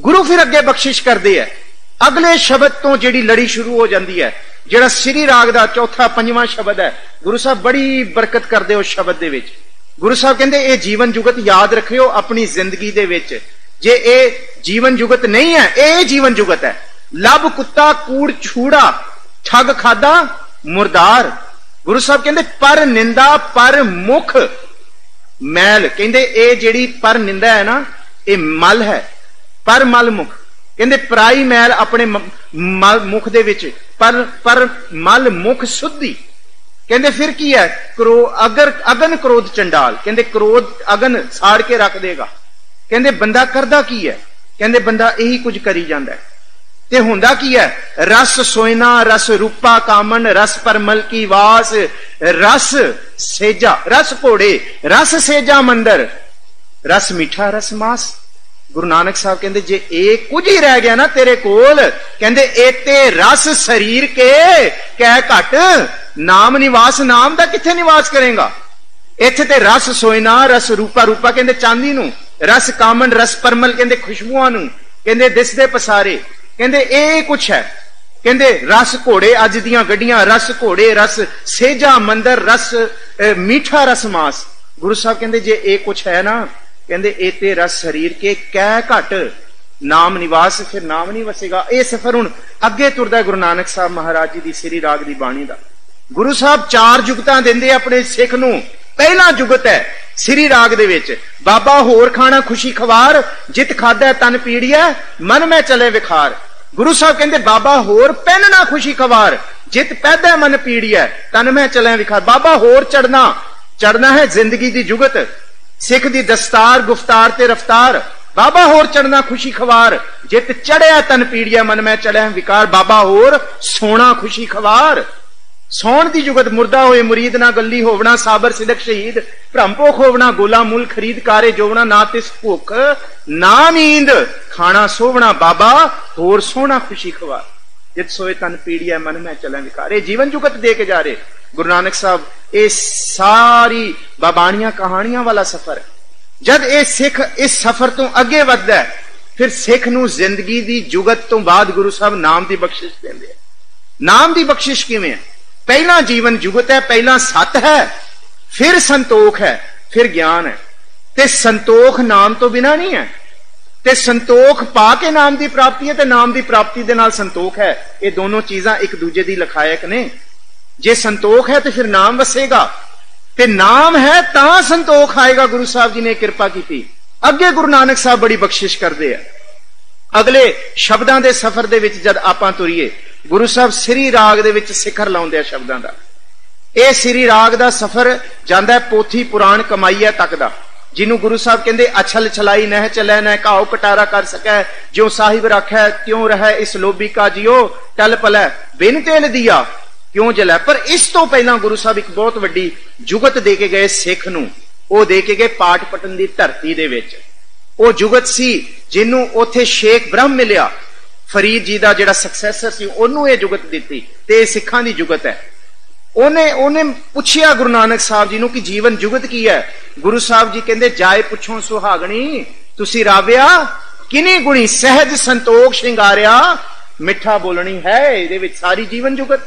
ਗੁਰੂ ਫਿਰ ਅੱਗੇ ਬਖਸ਼ਿਸ਼ ਕਰਦੇ ਹੈ ਅਗਲੇ ਸ਼ਬਦ ਤੋਂ ਜਿਹੜੀ ਲੜੀ ਸ਼ੁਰੂ ਹੋ ਜਾਂਦੀ ਹੈ ਜਿਹੜਾ ਸ੍ਰੀ ਰਾਗ ਦਾ ਚੌਥਾ ਪੰਜਵਾਂ ਸ਼ਬਦ ਹੈ ਗੁਰੂ ਸਾਹਿਬ ਬੜੀ ਬਰਕਤ ਕਰਦੇ ਉਸ ਸ਼ਬਦ ਦੇ ਵਿੱਚ। ਗੁਰੂ ਸਾਹਿਬ ਕਹਿੰਦੇ, ਇਹ ਜੀਵਨ ਜੁਗਤ ਯਾਦ ਰੱਖਿਓ ਆਪਣੀ ਜ਼ਿੰਦਗੀ ਦੇ ਵਿੱਚ। ਜੇ ਇਹ ਜੀਵਨ ਜੁਗਤ ਨਹੀਂ ਹੈ ਇਹ ਜੀਵਨ ਜੁਗਤ ਹੈ ਲੱਭ ਕੁੱਤਾ, ਕੂੜ, ਛੂੜਾ ਠੱਗ ਖਾਦਾ, ਮੁਰਦਾਰ। ਗੁਰੂ ਸਾਹਿਬ ਕਹਿੰਦੇ, ਪਰ ਨਿੰਦਾ, ਪਰ ਮੁਖ ਮੈਲ। ਕਹਿੰਦੇ, ਇਹ ਜਿਹੜੀ ਪਰ ਨਿੰਦਾ ਹੈ ਨਾ, ਇਹ ਮਲ ਹੈ। ਪਰ ਮਲ ਮੁਖ। ਕਹਿੰਦੇ, ਪਰਾਈ ਮੈਲ ਆਪਣੇ ਮਲ ਮੁਖ ਦੇ ਵਿੱਚ, ਪਰ ਪਰ ਮਲ ਮੁਖ ਸੁੱਧੀ। ਕਹਿੰਦੇ, ਫਿਰ ਕੀ ਹੈ? ਕਰੋ ਅਗਰ, ਅਗਨ ਕ੍ਰੋਧ ਚੰਡਾਲ। ਕਹਿੰਦੇ, ਕ੍ਰੋਧ ਅਗਨ ਸਾੜ ਕੇ ਰੱਖ ਦੇਗਾ। ਕਹਿੰਦੇ, ਬੰਦਾ ਕਰਦਾ ਕੀ ਹੈ? ਕਹਿੰਦੇ, ਬੰਦਾ ਇਹੀ ਕੁਝ ਕਰੀ ਜਾਂਦਾ ਹੈ। ਤੇ ਹੁੰਦਾ ਕੀ ਹੈ? ਰਸ ਸੋਇਨਾ, ਰਸ ਰੂਪਾ ਕਾਮਨ, ਰਸ ਪਰਮਲ ਕੀ ਵਾਸ, ਰਸ ਸੇਜਾ, ਰਸ ਘੋੜੇ, ਰਸ ਸੇਜਾ ਮੰਦਰ, ਰਸ ਮਿੱਠਾ, ਰਸ ਮਾਸ। ਗੁਰੂ ਨਾਨਕ ਸਾਹਿਬ ਕਹਿੰਦੇ, ਜੇ ਇਹ ਕੁਝ ਹੀ ਰਹਿ ਗਿਆ ਨਾ ਤੇਰੇ ਕੋਲ, ਕਹਿੰਦੇ ਇਤੇ ਰਸ ਸਰੀਰ ਕੇ ਕਹਿ ਘਟ, ਨਾਮ ਨਿਵਾਸ, ਨਾਮ ਦਾ ਕਿੱਥੇ ਨਿਵਾਸ ਕਰੇਗਾ? ਇੱਥੇ ਤੇ ਰਸ ਸੋਇਨਾ, ਰਸ ਰੂਪਾ ਰੂਪਾ ਕਹਿੰਦੇ ਚਾਂਦੀ ਨੂੰ, ਰਸ ਕਾਮਨ, ਰਸ ਪਰਮਲ ਕਹਿੰਦੇ ਖੁਸ਼ਬੂਆਂ ਨੂੰ, ਕਹਿੰਦੇ ਦਿਸਦੇ ਪਸਾਰੇ। ਕਹਿੰਦੇ, ਇਹ ਕੁਛ ਹੈ। ਕਹਿੰਦੇ, ਰਸ ਘੋੜੇ, ਅੱਜ ਦੀਆਂ ਗੱਡੀਆਂ, ਰਸ ਘੋੜੇ, ਰਸ ਸੇਜਾ ਮੰਦਰ, ਰਸ ਮਿੱਠਾ ਰਸ ਮਾਸ। ਗੁਰੂ ਸਾਹਿਬ ਕਹਿੰਦੇ, ਜੇ ਇਹ ਕੁਛ ਹੈ ਨਾ, ਕਹਿੰਦੇ, ਇਹ ਤੇ ਰਸ ਸਰੀਰ ਕੇ ਕਹਿ ਘਟ, ਨਾਮ ਨਿਵਾਸ, ਫਿਰ ਨਾਮ ਨਹੀਂ ਵਸੇਗਾ। ਇਹ ਸਫਰ ਹੁਣ ਅੱਗੇ ਤੁਰਦਾ ਗੁਰੂ ਨਾਨਕ ਸਾਹਿਬ ਮਹਾਰਾਜ ਜੀ ਦੀ ਸ੍ਰੀ ਰਾਗ ਦੀ ਬਾਣੀ ਦਾ। ਗੁਰੂ ਸਾਹਿਬ ਚਾਰ ਜੁਗਤਾਂ ਦਿੰਦੇ ਆਪਣੇ ਸਿੱਖ ਨੂੰ। ਪਹਿਲਾ ਜੁਗਤ ਹੈ ਸ੍ਰੀ ਰਾਗ ਦੇ ਵਿੱਚ। ਬਾਬਾ ਹੋਰ ਖਾਣਾ ਖੁਸ਼ੀ ਖਵਾਰ, ਜਿਤ ਖਾਦਾ ਤਨ ਪੀੜੀਐ, ਮਨ ਮੈਂ ਚਲੇ ਵਿਖਾਰ। ਗੁਰੂ ਸਾਹਿਬ ਕਹਿੰਦੇ, ਬਾਬਾ ਹੋਰ ਪਹਿਨਣਾ ਖੁਸ਼ੀ ਖਵਾਰ, ਜਿਤ ਪੈਦਾ ਮਨ ਪੀੜੀਐ ਤਨ ਮੈਂ ਚਲੇ ਵਿਖਾਰ। ਬਾਬਾ ਹੋਰ ਚੜਨਾ ਚੜਨਾ ਹੈ ਜ਼ਿੰਦਗੀ ਦੀ ਜੁਗਤ, ਸਿੱਖ ਦੀ ਦਸਤਾਰ, ਗੁਫਤਾਰ ਤੇ ਰਫਤਾਰ। ਬਾਬਾ ਹੋਰ ਚੜਨਾ ਖੁਸ਼ੀ ਖਵਾਰ, ਜਿਤ ਚੜਿਆ ਤਨ ਪੀੜੀਆ, ਮਨ ਮੈਂ ਚੜਿਆ ਵਿਕਾਰ। ਬਾਬਾ ਹੋਰ ਸੋਣਾ ਖੁਸ਼ੀ ਖਵਾਰ। ਸੌਣ ਦੀ ਜੁਗਤ ਮੁਰਦਾ ਹੋਏ ਮੁਰੀਦ ਨਾ ਗੱਲੀ ਹੋਵਣਾ, ਸਾਬਰ ਸਿਦਕ ਸ਼ਹੀਦ, ਭ੍ਰਮ ਭੋਖ ਹੋਵਣਾ, ਗੋਲਾ ਮੂਲ ਖਰੀਦ ਕਾਰੇ ਜੋਵਣਾ, ਨਾ ਤਿਸ ਭੁੱਖ, ਨਾ ਨੀਂਦ, ਖਾਣਾ ਸੋਵਣਾ ਬਾਬਾ, ਹੋਰ ਸੋਹਣਾ ਖੁਸ਼ੀ ਖਵਾ ਜਿਤ ਸੋਏ ਤਨ ਪੀੜੀਆ ਮਨ ਮੈਂ ਚਲਾਂ ਵਿਕਾਰੇ ਜੀਵਨ ਜੁਗਤ ਦੇ ਕੇ ਜਾ ਰਹੇ। ਗੁਰੂ ਨਾਨਕ ਸਾਹਿਬ, ਇਹ ਸਾਰੀ ਬਾਬਾਣੀਆਂ ਕਹਾਣੀਆਂ ਵਾਲਾ ਸਫ਼ਰ ਜਦ ਇਹ ਸਿੱਖ ਇਸ ਸਫ਼ਰ ਤੋਂ ਅੱਗੇ ਵੱਧਦਾ ਹੈ, ਫਿਰ ਸਿੱਖ ਨੂੰ ਜ਼ਿੰਦਗੀ ਦੀ ਜੁਗਤ ਤੋਂ ਬਾਅਦ ਗੁਰੂ ਸਾਹਿਬ ਨਾਮ ਦੀ ਬਖਸ਼ਿਸ਼ ਦਿੰਦੇ ਆ। ਨਾਮ ਦੀ ਬਖਸ਼ਿਸ਼ ਕਿਵੇਂ ਹੈ? ਪਹਿਲਾ ਜੀਵਨ ਜੁਗਤ ਹੈ, ਪਹਿਲਾ ਸਤ ਹੈ, ਫਿਰ ਸੰਤੋਖ ਹੈ, ਫਿਰ ਗਿਆਨ ਹੈ। ਤੇ ਸੰਤੋਖ ਨਾਮ ਤੋਂ ਬਿਨਾ ਨਹੀਂ ਹੈ। ਤੇ ਸੰਤੋਖ ਪਾ ਕੇ ਨਾਮ ਦੀ ਪ੍ਰਾਪਤੀ ਹੈ ਤੇ ਨਾਮ ਦੀ ਪ੍ਰਾਪਤੀ ਦੇ ਨਾਲ ਸੰਤੋਖ ਹੈ। ਇਹ ਦੋਨੋਂ ਚੀਜ਼ਾਂ ਇੱਕ ਦੂਜੇ ਦੀ ਲਖਾਇਕ ਨੇ। ਜੇ ਸੰਤੋਖ ਹੈ ਤੇ ਫਿਰ ਨਾਮ ਵਸੇਗਾ। ਤੇ ਨਾਮ ਹੈ ਤਾਂ ਸੰਤੋਖ ਆਏਗਾ, ਗੁਰੂ ਸਾਹਿਬ ਜੀ ਨੇ ਕਿਰਪਾ ਕੀਤੀ। ਅੱਗੇ ਗੁਰੂ ਨਾਨਕ ਸਾਹਿਬ ਬੜੀ ਬਖਸ਼ਿਸ਼ ਕਰਦੇ ਆ। ਅਗਲੇ ਸ਼ਬਦਾਂ ਦੇ ਸਫ਼ਰ ਦੇ ਵਿੱਚ ਜਦ ਆਪਾਂ ਤੁਰੀਏ ਗੁਰੂ ਸਾਹਿਬ ਸ੍ਰੀ ਰਾਗ ਦੇ ਵਿੱਚ ਸਿਖਰ ਲਾਉਂਦੇ ਆ ਸ਼ਬਦਾਂ ਦਾ। ਇਹ ਸ੍ਰੀ ਰਾਗ ਦਾ ਸਫ਼ਰ ਜਾਂਦਾ ਪੋਥੀ ਪੁਰਾਣ ਕਮਾਈਆ ਤੱਕ ਦਾ, ਜਿਹਨੂੰ ਗੁਰੂ ਸਾਹਿਬ ਕਹਿੰਦੇ, ਅਛਲ ਛਲਾਈ ਨਹਿ ਚਲੈ, ਨਹਿ ਕਾਉ ਕਟਾਰਾ ਕਰ ਸਕੈ, ਜਿਉ ਸਾਹਿਬ ਰੱਖੈ ਕਿਉ ਰਹਿ ਇਸ ਲੋਬੀ ਕਾ ਜਿਉ, ਟਲ ਪਲੈ, ਬਿਨ ਤੇਲ ਦਿਆ, ਕਿਉਂ ਜਲੈ। ਪਰ ਇਸ ਤੋਂ ਪਹਿਲਾਂ ਗੁਰੂ ਸਾਹਿਬ ਇੱਕ ਬਹੁਤ ਵੱਡੀ ਜੁਗਤ ਦੇ ਕੇ ਗਏ ਸਿੱਖ ਨੂੰ, ਉਹ ਦੇ ਕੇ ਗਏ ਪਾਟ ਪਟਨ ਦੀ ਧਰਤੀ ਦੇ ਵਿੱਚ। ਉਹ ਜੁਗਤ ਸੀ ਜਿਹਨੂੰ ਉੱਥੇ ਸ਼ੇਖ ਬ੍ਰਹਮ ਮਿਲਿਆ ਫਰੀਦ ਜੀ ਦਾ ਜਿਹੜਾ ਸਕਸੈਸਰ ਸੀ, ਉਹਨੂੰ ਇਹ ਜੁਗਤ ਦਿੱਤੀ ਤੇ ਇਹ ਸਿੱਖਾਂ ਦੀ ਜੁਗਤ ਹੈ। ਉਹਨੇ ਉਹਨੇ ਪੁੱਛਿਆ ਗੁਰੂ ਨਾਨਕ ਸਾਹਿਬ ਜੀ ਨੂੰ ਕਿ ਜੀਵਨ ਜੁਗਤ ਕੀ ਹੈ? ਗੁਰੂ ਸਾਹਿਬ ਜੀ ਕਹਿੰਦੇ, ਜਾਏ ਪੁੱਛੋ ਸੁਹਾਗਣੀ, ਤੁਸੀਂ ਰਾਵਿਆ? ਕਿਨੇ ਗੁਣੀ ਸਹਿਜ ਸੰਤੋਖ ਸ਼ਿੰਗਾਰਿਆ? ਮਿੱਠਾ ਬੋਲਣੀ ਹੈ, ਇਹਦੇ ਵਿੱਚ ਸਾਰੀ ਜੀਵਨ ਜੁਗਤ।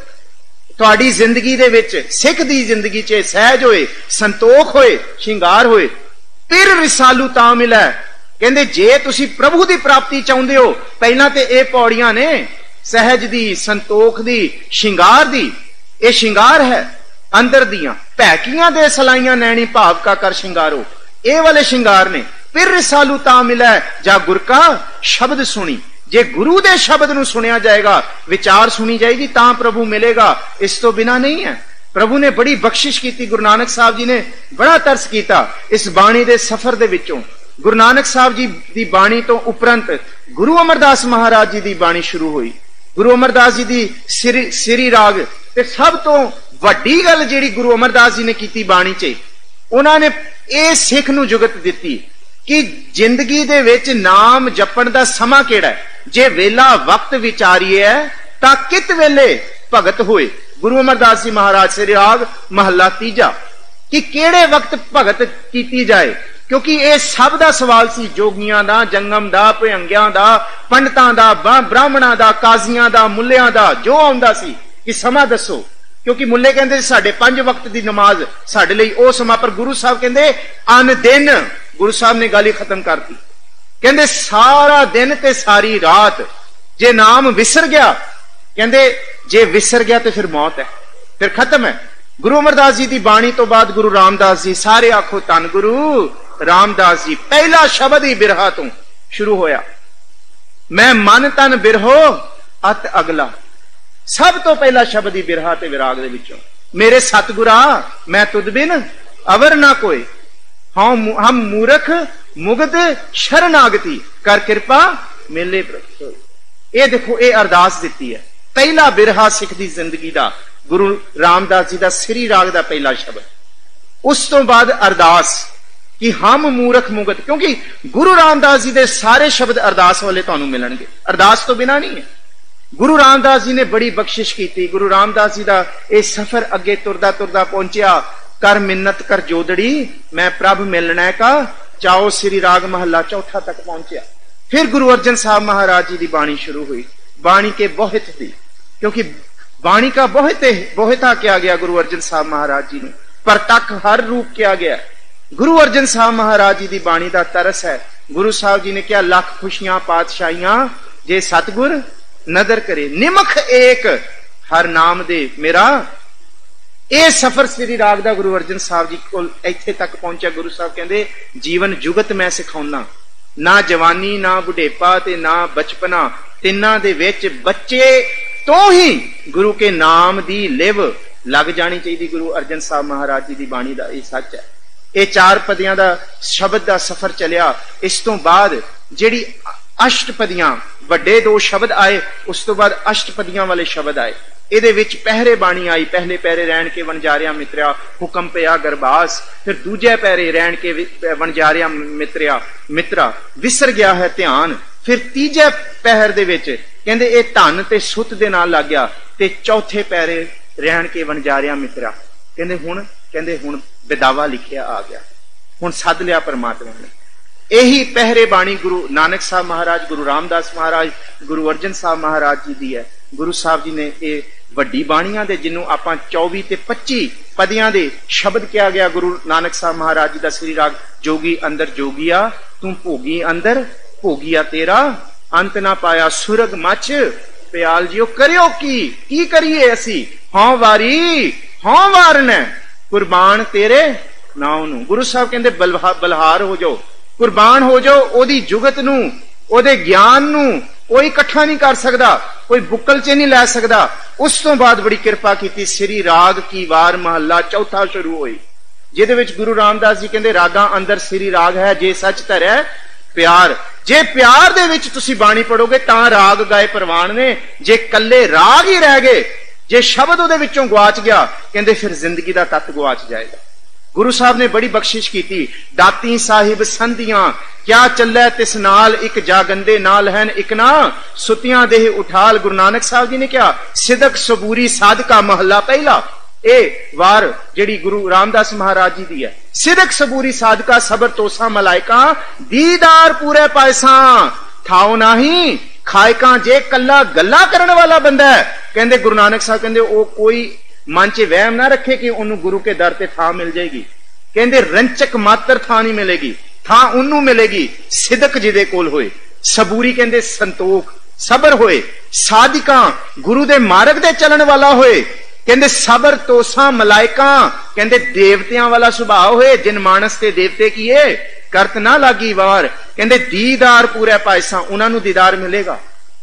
ਤੁਹਾਡੀ ਜ਼ਿੰਦਗੀ ਦੇ ਵਿੱਚ, ਸਿੱਖ ਦੀ ਜ਼ਿੰਦਗੀ 'ਚ ਸਹਿਜ ਹੋਏ, ਸੰਤੋਖ ਹੋਏ, ਸ਼ਿੰਗਾਰ ਹੋਏ, ਫਿਰ ਰਿਸਾਲੂ ਤਾਂ ਮਿਲੈ। ਕਹਿੰਦੇ, ਜੇ ਤੁਸੀਂ ਪ੍ਰਭੂ ਦੀ ਪ੍ਰਾਪਤੀ ਚਾਹੁੰਦੇ ਹੋ, ਪਹਿਲਾਂ ਤੇ ਇਹ ਪੌੜੀਆਂ ਨੇ, ਸਹਿਜ ਦੀ, ਸੰਤੋਖ ਦੀ, ਸ਼ਿੰਗਾਰ ਦੀ। ਇਹ ਸ਼ਿੰਗਾਰ ਹੈ, ਅੰਦਰ ਦੀਆਂ। ਭੈਕੀਆਂ ਦੇ ਸਲਾਈਆਂ ਨੈਣੀ ਭਾਵ ਕਾ ਕਰ ਸ਼ਿੰਗਾਰੋ। ਇਹ ਵਾਲੇ ਸ਼ਿੰਗਾਰ ਨੇ, ਫਿਰ ਰਸਾਲੂ ਤਾਂ ਮਿਲੈ, ਜਾਂ ਗੁਰ ਕਾ ਸ਼ਬਦ ਸੁਣੀ। ਜੇ ਗੁਰੂ ਦੇ ਸ਼ਬਦ ਨੂੰ ਸੁਣਿਆ ਜਾਏਗਾ, ਵਿਚਾਰ ਸੁਣੀ ਜਾਏਗੀ, ਤਾਂ ਪ੍ਰਭੂ ਮਿਲੇਗਾ। ਇਸ ਤੋਂ ਬਿਨਾ ਨਹੀਂ ਹੈ। ਪ੍ਰਭੂ ਨੇ ਬੜੀ ਬਖਸ਼ਿਸ਼ ਕੀਤੀ, ਗੁਰੂ ਨਾਨਕ ਸਾਹਿਬ ਜੀ ਨੇ ਬੜਾ ਤਰਸ ਕੀਤਾ ਇਸ ਬਾਣੀ ਦੇ ਸਫ਼ਰ ਦੇ ਵਿੱਚੋਂ। ਗੁਰੂ ਨਾਨਕ ਸਾਹਿਬ ਜੀ ਦੀ ਬਾਣੀ ਤੋਂ ਉਪਰੰਤ ਗੁਰੂ ਅਮਰਦਾਸ ਮਹਾਰਾਜ ਜੀ ਦੀ ਬਾਣੀ ਸ਼ੁਰੂ ਹੋਈ। ਗੁਰੂ ਅਮਰਦਾਸ ਜੀ ਦੀ ਸ੍ਰੀ ਰਾਗ ਤੇ ਸਭ ਤੋਂ ਵੱਡੀ ਗੱਲ ਜਿਹੜੀ ਗੁਰੂ ਅਮਰਦਾਸ ਜੀ ਨੇ ਕੀਤੀ ਬਾਣੀ 'ਚ, ਉਹਨਾਂ ਨੇ ਇਹ ਸਿੱਖ ਨੂੰ ਜੁਗਤ ਦਿੱਤੀ ਕਿ ਜ਼ਿੰਦਗੀ ਦੇ ਵਿੱਚ ਨਾਮ ਜਪਣ ਦਾ ਸਮਾਂ ਕਿਹੜਾ ਹੈ? ਜੇ ਵੇਲਾ ਵਕਤ ਵਿਚਾਰੀਏ ਤਾਂ ਕਿਤ ਵੇਲੇ ਭਗਤ ਹੋਏ? ਗੁਰੂ ਅਮਰਦਾਸ ਜੀ ਮਹਾਰਾਜ ਸ੍ਰੀ ਰਾਗ ਮਹੱਲਾ ਤੀਜਾ, ਕਿ ਕਿਹੜੇ ਵਕਤ ਭਗਤ ਕੀਤੀ ਜਾਏ? ਕਿਉਂਕਿ ਇਹ ਸਭ ਦਾ ਸਵਾਲ ਸੀ, ਜੋਗੀਆਂ ਦਾ, ਜੰਗਮ ਦਾ, ਭਯੰਗਿਆਂ ਦਾ, ਪੰਡਤਾਂ ਦਾ ਬ੍ਰਾਹਮਣਾਂ ਦਾ, ਕਾਜ਼ੀਆਂ ਦਾ, ਮੁੱਲਿਆਂ ਦਾ, ਜੋ ਆਉਂਦਾ ਸੀ, ਕਿ ਸਮਾਂ ਦੱਸੋ। ਕਿਉਂਕਿ ਮੁੱਲੇ ਕਹਿੰਦੇ ਸਾਡੇ ਪੰਜ ਵਕਤ ਦੀ ਨਮਾਜ਼, ਸਾਡੇ ਲਈ ਉਹ ਸਮਾਂ, ਪਰ ਗੁਰੂ ਸਾਹਿਬ ਕਹਿੰਦੇ, ਅਨ ਦਿਨ ਗੁਰੂ ਸਾਹਿਬ ਨੇ ਗੱਲ ਹੀ ਖਤਮ ਕਰਤੀ। ਕਹਿੰਦੇ, ਸਾਰਾ ਦਿਨ ਤੇ ਸਾਰੀ ਰਾਤ, ਜੇ ਨਾਮ ਵਿਸਰ ਗਿਆ, ਕਹਿੰਦੇ, ਜੇ ਵਿਸਰ ਗਿਆ ਤੇ ਫਿਰ ਮੌਤ ਹੈ, ਫਿਰ ਖਤਮ ਹੈ। ਗੁਰੂ ਅਮਰਦਾਸ ਜੀ ਦੀ ਬਾਣੀ ਤੋਂ ਬਾਅਦ ਗੁਰੂ ਰਾਮਦਾਸ ਜੀ ਸਾਰੇ ਆਖੋ ਤਨ ਗੁਰੂ ਰਾਮਦਾਸ ਜੀ ਪਹਿਲਾ ਸ਼ਬਦ ਹੀ ਬਿਰਹਾ ਤੋਂ ਸ਼ੁਰੂ ਹੋਇਆ। ਮੈਂ ਮਨ ਤਨ ਬਿਰਹੋ, ਅਤ ਅਗਲਾ। ਸਭ ਤੋਂ ਪਹਿਲਾ ਸ਼ਬਦ ਹੀ ਬਿਰਹਾ ਤੇ ਵਿਰਾਗ ਦੇ ਵਿੱਚੋਂ। ਮੇਰੇ ਸਤਗੁਰਾ, ਮੈਂ ਤੁਧ ਬਿਨ ਅਵਰ ਨਾ ਕੋਈ ਹਮ ਹਮ ਮੂਰਖ ਮੁਗਧ ਸ਼ਰਨਾਗਤੀ। ਕਰ ਕਿਰਪਾ ਮੇਲੇ ਪ੍ਰਭ ਇਹ ਦੇਖੋ, ਇਹ ਅਰਦਾਸ ਦਿੱਤੀ ਹੈ। ਪਹਿਲਾ ਬਿਰਹਾ ਸਿੱਖ ਦੀ ਜ਼ਿੰਦਗੀ ਦਾ, ਗੁਰੂ ਰਾਮਦਾਸ ਜੀ ਦਾ ਸ੍ਰੀ ਰਾਗ ਦਾ ਪਹਿਲਾ ਸ਼ਬਦ। ਉਸ ਤੋਂ ਬਾਅਦ ਅਰਦਾਸ। ਕਿ ਹਮ ਮੂਰਖ ਮੁਗਤ, ਕਿਉਂਕਿ ਗੁਰੂ ਰਾਮਦਾਸ ਜੀ ਦੇ ਸਾਰੇ ਸ਼ਬਦ ਅਰਦਾਸ ਵਾਲੇ ਤੁਹਾਨੂੰ ਮਿਲਣਗੇ। ਅਰਦਾਸ ਤੋਂ ਬਿਨਾ ਨਹੀਂ ਹੈ। ਗੁਰੂ ਰਾਮਦਾਸ ਜੀ ਨੇ ਬੜੀ ਬਖਸ਼ਿਸ਼ ਕੀਤੀ। ਗੁਰੂ ਰਾਮਦਾਸ ਜੀ ਦਾ ਇਹ ਸਫ਼ਰ ਅੱਗੇ ਤੁਰਦਾ ਤੁਰਦਾ ਪਹੁੰਚਿਆ। ਕਰ ਮਿੰਨਤ, ਕਰ ਜੋਦੜੀ, ਮੈਂ ਪ੍ਰਭ ਮਿਲਣਾ ਕਾ ਚਾਓ ਸ੍ਰੀ ਰਾਗ ਮਹੱਲਾ ਚੌਥਾ ਤੱਕ ਪਹੁੰਚਿਆ। ਫਿਰ ਗੁਰੂ ਅਰਜਨ ਸਾਹਿਬ ਮਹਾਰਾਜ ਜੀ ਦੀ ਬਾਣੀ ਸ਼ੁਰੂ ਹੋਈ। ਬਾਣੀ ਕੇ ਬਹੁਤ ਦੀ, ਕਿਉਂਕਿ ਬਾਣੀ ਕਾ ਬਹੁਤ ਬਹੁਤਾ ਕਿਹਾ ਗਿਆ ਗੁਰੂ ਅਰਜਨ ਸਾਹਿਬ ਮਹਾਰਾਜ ਜੀ ਨੂੰ। ਪਰ ਤੱਕ ਹਰ ਰੂਪ ਕਿਹਾ ਗਿਆ। ਗੁਰੂ ਅਰਜਨ ਸਾਹਿਬ ਮਹਾਰਾਜ ਜੀ ਦੀ ਬਾਣੀ ਦਾ ਤਰਸ ਹੈ। ਗੁਰੂ ਸਾਹਿਬ ਜੀ ਨੇ ਕਿਹਾ, ਲੱਖ ਖੁਸ਼ੀਆਂ, ਪਾਤਸ਼ਾਹੀਆਂ, ਜੇ ਸਤਗੁਰ ਨਦਰ ਕਰੇ, ਨਿਮਖ ਏਕ, ਹਰ ਨਾਮ ਦੇ ਮੇਰਾ। ਇਹ ਸਫਰ ਸ੍ਰੀ ਰਾਗ ਦਾ ਗੁਰੂ ਅਰਜਨ ਸਾਹਿਬ ਜੀ ਕੋਲ ਇੱਥੇ ਤੱਕ ਪਹੁੰਚਿਆ। ਗੁਰੂ ਸਾਹਿਬ ਕਹਿੰਦੇ, ਜੀਵਨ ਜੁਗਤ ਮੈਂ ਸਿਖਾਉਣਾ ਨਾ ਜਵਾਨੀ, ਨਾ ਬੁਢੇਪਾ ਤੇ ਨਾ ਬਚਪਨਾ। ਤਿੰਨਾਂ ਦੇ ਵਿੱਚ ਬੱਚੇ ਤੋਂ ਹੀ ਗੁਰੂ ਕੇ ਨਾਮ ਦੀ ਲਿਵ ਲੱਗ ਜਾਣੀ ਚਾਹੀਦੀ। ਗੁਰੂ ਅਰਜਨ ਸਾਹਿਬ ਮਹਾਰਾਜ ਜੀ ਦੀ ਬਾਣੀ ਦਾ ਇਹ ਸੱਚ ਹੈ। ਇਹ ਚਾਰ ਪਦੀਆਂ ਦਾ ਸ਼ਬਦ ਦਾ ਸਫ਼ਰ ਚੱਲਿਆ। ਇਸ ਤੋਂ ਬਾਅਦ ਜਿਹੜੀ ਅਸ਼ਟਪਦੀਆਂ, ਵੱਡੇ ਦੋ ਸ਼ਬਦ ਆਏ, ਉਸ ਤੋਂ ਬਾਅਦ ਅਸ਼ਟਪਦੀਆਂ ਵਾਲੇ ਸ਼ਬਦ ਆਏ। ਇਹਦੇ ਵਿੱਚ ਪਹਿਰੇ ਬਾਣੀ ਆਈ, ਪਹਿਲੇ ਪੈਰੇ ਰਹਿਣ ਕੇ ਵਣਜਾਰਿਆ ਮਿੱਤਰਿਆ, ਹੁਕਮ ਪਿਆ ਗਰਬਾਸ, ਫਿਰ ਦੂਜੇ ਪੈਰੇ ਰਹਿਣ ਕੇ ਵਣਜਾਰਿਆ ਮਿੱਤਰਿਆ, ਮਿੱਤਰਾ, ਵਿਸਰ ਗਿਆ ਹੈ ਧਿਆਨ। ਫਿਰ ਤੀਜੇ ਪਹਿਰ ਦੇ ਵਿੱਚ ਕਹਿੰਦੇ ਇਹ ਧਨ ਤੇ ਸੁੱਤ ਦੇ ਨਾਲ ਲੱਗ ਗਿਆ ਤੇ ਚੌਥੇ ਪੈਰੇ ਰਹਿਣ ਕੇ ਵਣਜਾਰਿਆ ਮਿੱਤਰਾ ਕਹਿੰਦੇ ਹੁਣ ਕਹਿੰਦੇ ਹੁਣ ਵਿਦਾਵਾ ਲਿਖਿਆ ਆ ਗਿਆ। ਹੁਣ ਸੱਦ ਲਿਆ ਪਰਮਾਤਮਾ ਨੇ। ਇਹੀ ਪਹਿਰੇ ਬਾਣੀ ਗੁਰੂ ਨਾਨਕ ਸਾਹਿਬ ਮਹਾਰਾਜ, ਗੁਰੂ ਰਾਮਦਾਸ ਮਹਾਰਾਜ, ਗੁਰੂ ਅਰਜਨ ਸਾਹਿਬ ਮਹਾਰਾਜ ਜੀ ਦੀ ਹੈ। ਗੁਰੂ ਸਾਹਿਬ ਜੀ ਨੇ ਇਹ ਵੱਡੀ ਬਾਣੀਆਂ ਦੇ ਜਿਹਨੂੰ ਆਪਾਂ 24 ਤੇ 25 ਪਦਿਆਂ ਦੇ ਸ਼ਬਦ ਕਿਹਾ ਗਿਆ। ਗੁਰੂ ਨਾਨਕ ਸਾਹਿਬ ਮਹਾਰਾਜ ਜੀ ਦਾ ਸ੍ਰੀ ਰਾਗ, ਜੋਗੀ ਅੰਦਰ ਜੋਗੀਆ, ਤੂੰ ਭੋਗੀ ਅੰਦਰ ਭੋਗੀਆ ਤੇਰਾ। ਅੰਤ ਨਾ ਪਾਇਆ ਸੁਰਗ ਮੱਚ, ਪਿਆਲ ਜਿਓ ਕਰਿਓ ਕੀ? ਕੀ ਕਰੀਏ ਅਸੀਂ? ਹਾਂ ਵਾਰੀ ਹਾਂ ਵਾਰਨ। ਕੁਰਬਾਨ ਤੇਰੇ ਨਾਮ ਨੂੰ। ਗੁਰੂ ਸਾਹਿਬ ਕਹਿੰਦੇ ਬਲਹਾਰ ਹੋ ਜਾਓ। ਕੁਰਬਾਨ ਹੋ ਜਾਓ, ਉਹਦੀ ਜੁਗਤ ਨੂੰ, ਉਹਦੇ ਗਿਆਨ ਨੂੰ ਕੋਈ ਇਕੱਠਾ ਨਹੀਂ ਕਰ ਸਕਦਾ, ਕੋਈ ਬੁੱਕਲ 'ਚ ਨਹੀਂ ਲੈ ਸਕਦਾ। ਉਸ ਤੋਂ ਬਾਅਦ ਬੜੀ ਕਿਰਪਾ ਕੀਤੀ, ਸ੍ਰੀ ਰਾਗ ਕੀ ਵਾਰ ਮਹੱਲਾ ਚੌਥਾ ਸ਼ੁਰੂ ਹੋਈ। ਜਿਹਦੇ ਵਿੱਚ ਗੁਰੂ ਰਾਮਦਾਸ ਜੀ ਕਹਿੰਦੇ, ਰਾਗਾਂ ਅੰਦਰ ਸ੍ਰੀ ਰਾਗ ਹੈ, ਜੇ ਸੱਚ ਧਰੈ, ਪਿਆਰ। ਜੇ ਪਿਆਰ ਦੇ ਵਿੱਚ ਤੁਸੀਂ ਬਾਣੀ ਪੜੋਗੇ ਤਾਂ ਰਾਗ ਗਾਏ ਪ੍ਰਵਾਨ ਨੇ। ਜੇ ਕੱਲੇ ਰਾਗ ਹੀ ਰਹਿ ਗਏ ਜੇ ਸ਼ਬਦ ਉਹਦੇ ਵਿੱਚੋਂ ਗਵਾਚ ਗਿਆ, ਕਹਿੰਦੇ ਫਿਰ ਜ਼ਿੰਦਗੀ ਦਾ ਤੱਤ ਗਵਾਚ ਜਾਏਗਾ। ਗੁਰੂ ਸਾਹਿਬ ਨੇ ਬੜੀ ਬਖਸ਼ਿਸ਼ ਕੀਤੀ, ਦਾਤੀ ਸਾਹਿਬ ਸੰਧੀਆਂ, ਕਿਆ ਚੱਲੇ ਤਿਸ ਨਾਲ ਇੱਕ ਜਾਗੰਦੇ ਨਾਲ ਹਨ ਇੱਕ ਨਾ, ਸੁਤੀਆਂ ਦੇਹ ਉਠਾਲ ਗੁਰੂ ਨਾਨਕ ਸਾਹਿਬ ਜੀ ਨੇ ਕਿਹਾ, ਸਿਦਕ ਸਬੂਰੀ ਸਾਧਕਾ ਮਹੱਲਾ ਪਹਿਲਾ। ਇਹ ਵਾਰ ਜਿਹੜੀ ਗੁਰੂ ਰਾਮਦਾਸ ਮਹਾਰਾਜ ਜੀ ਦੀ ਹੈ। ਸਿਦਕ ਸਬੂਰੀ ਸਾਧਕਾ ਸਬਰ ਤੋਸਾ ਮਲਾਇਕਾ, ਦੀਦਾਰ ਪੂਰੇ ਪਾਇਸਾ, ਥਾਉ ਨਹੀਂ ਖਾਇਕਾਂ ਜੇ ਕੱਲਾ ਗੱਲਾਂ ਕਰਨ ਵਾਲਾ ਬੰਦਾ ਹੈ। ਕਹਿੰਦੇ ਗੁਰੂ ਨਾਨਕ ਸਾਹਿਬ ਕਹਿੰਦੇ ਉਹ ਕੋਈ ਮਨ 'ਚ ਵਹਿਮ ਨਾ ਰੱਖੇ ਕਿ ਉਹਨੂੰ ਗੁਰੂ ਕੇ ਦਰ ਤੇ ਥਾਂ ਮਿਲ ਜਾਏਗੀ। ਕਹਿੰਦੇ ਰੰਚਕ ਮਾਤਰ ਥਾਂ ਨਹੀਂ ਮਿਲੇਗੀ, ਥਾਂ ਉਹਨੂੰ ਮਿਲੇਗੀ, ਸਿਦਕ ਜਿਹਦੇ ਕੋਲ ਹੋਏ। ਸਬੂਰੀ ਕਹਿੰਦੇ ਸੰਤੋਖ, ਸਬਰ ਹੋਏ। ਸਾਧਿਕਾਂ ਗੁਰੂ ਦੇ ਮਾਰਗ ਤੇ ਚੱਲਣ ਵਾਲਾ ਹੋਏ। ਕਹਿੰਦੇ ਸਬਰ, ਤੋਸਾ, ਮਲਾਇਕਾਂ, ਕਹਿੰਦੇ ਦੇਵਤਿਆਂ ਵਾਲਾ ਸੁਭਾਅ ਹੋਏ। ਜਿਨ ਮਾਨਸ ਤੇ ਦੇਵਤੇ ਕੀਏ ਕਰਤ ਨਾ ਲਾਗੀ ਵਾਰ। ਕਹਿੰਦੇ, ਦੀਦਾਰ ਪੂਰੇ ਪਾਇਸਾ ਉਹਨਾਂ ਨੂੰ ਦੀਦਾਰ ਮਿਲੇਗਾ।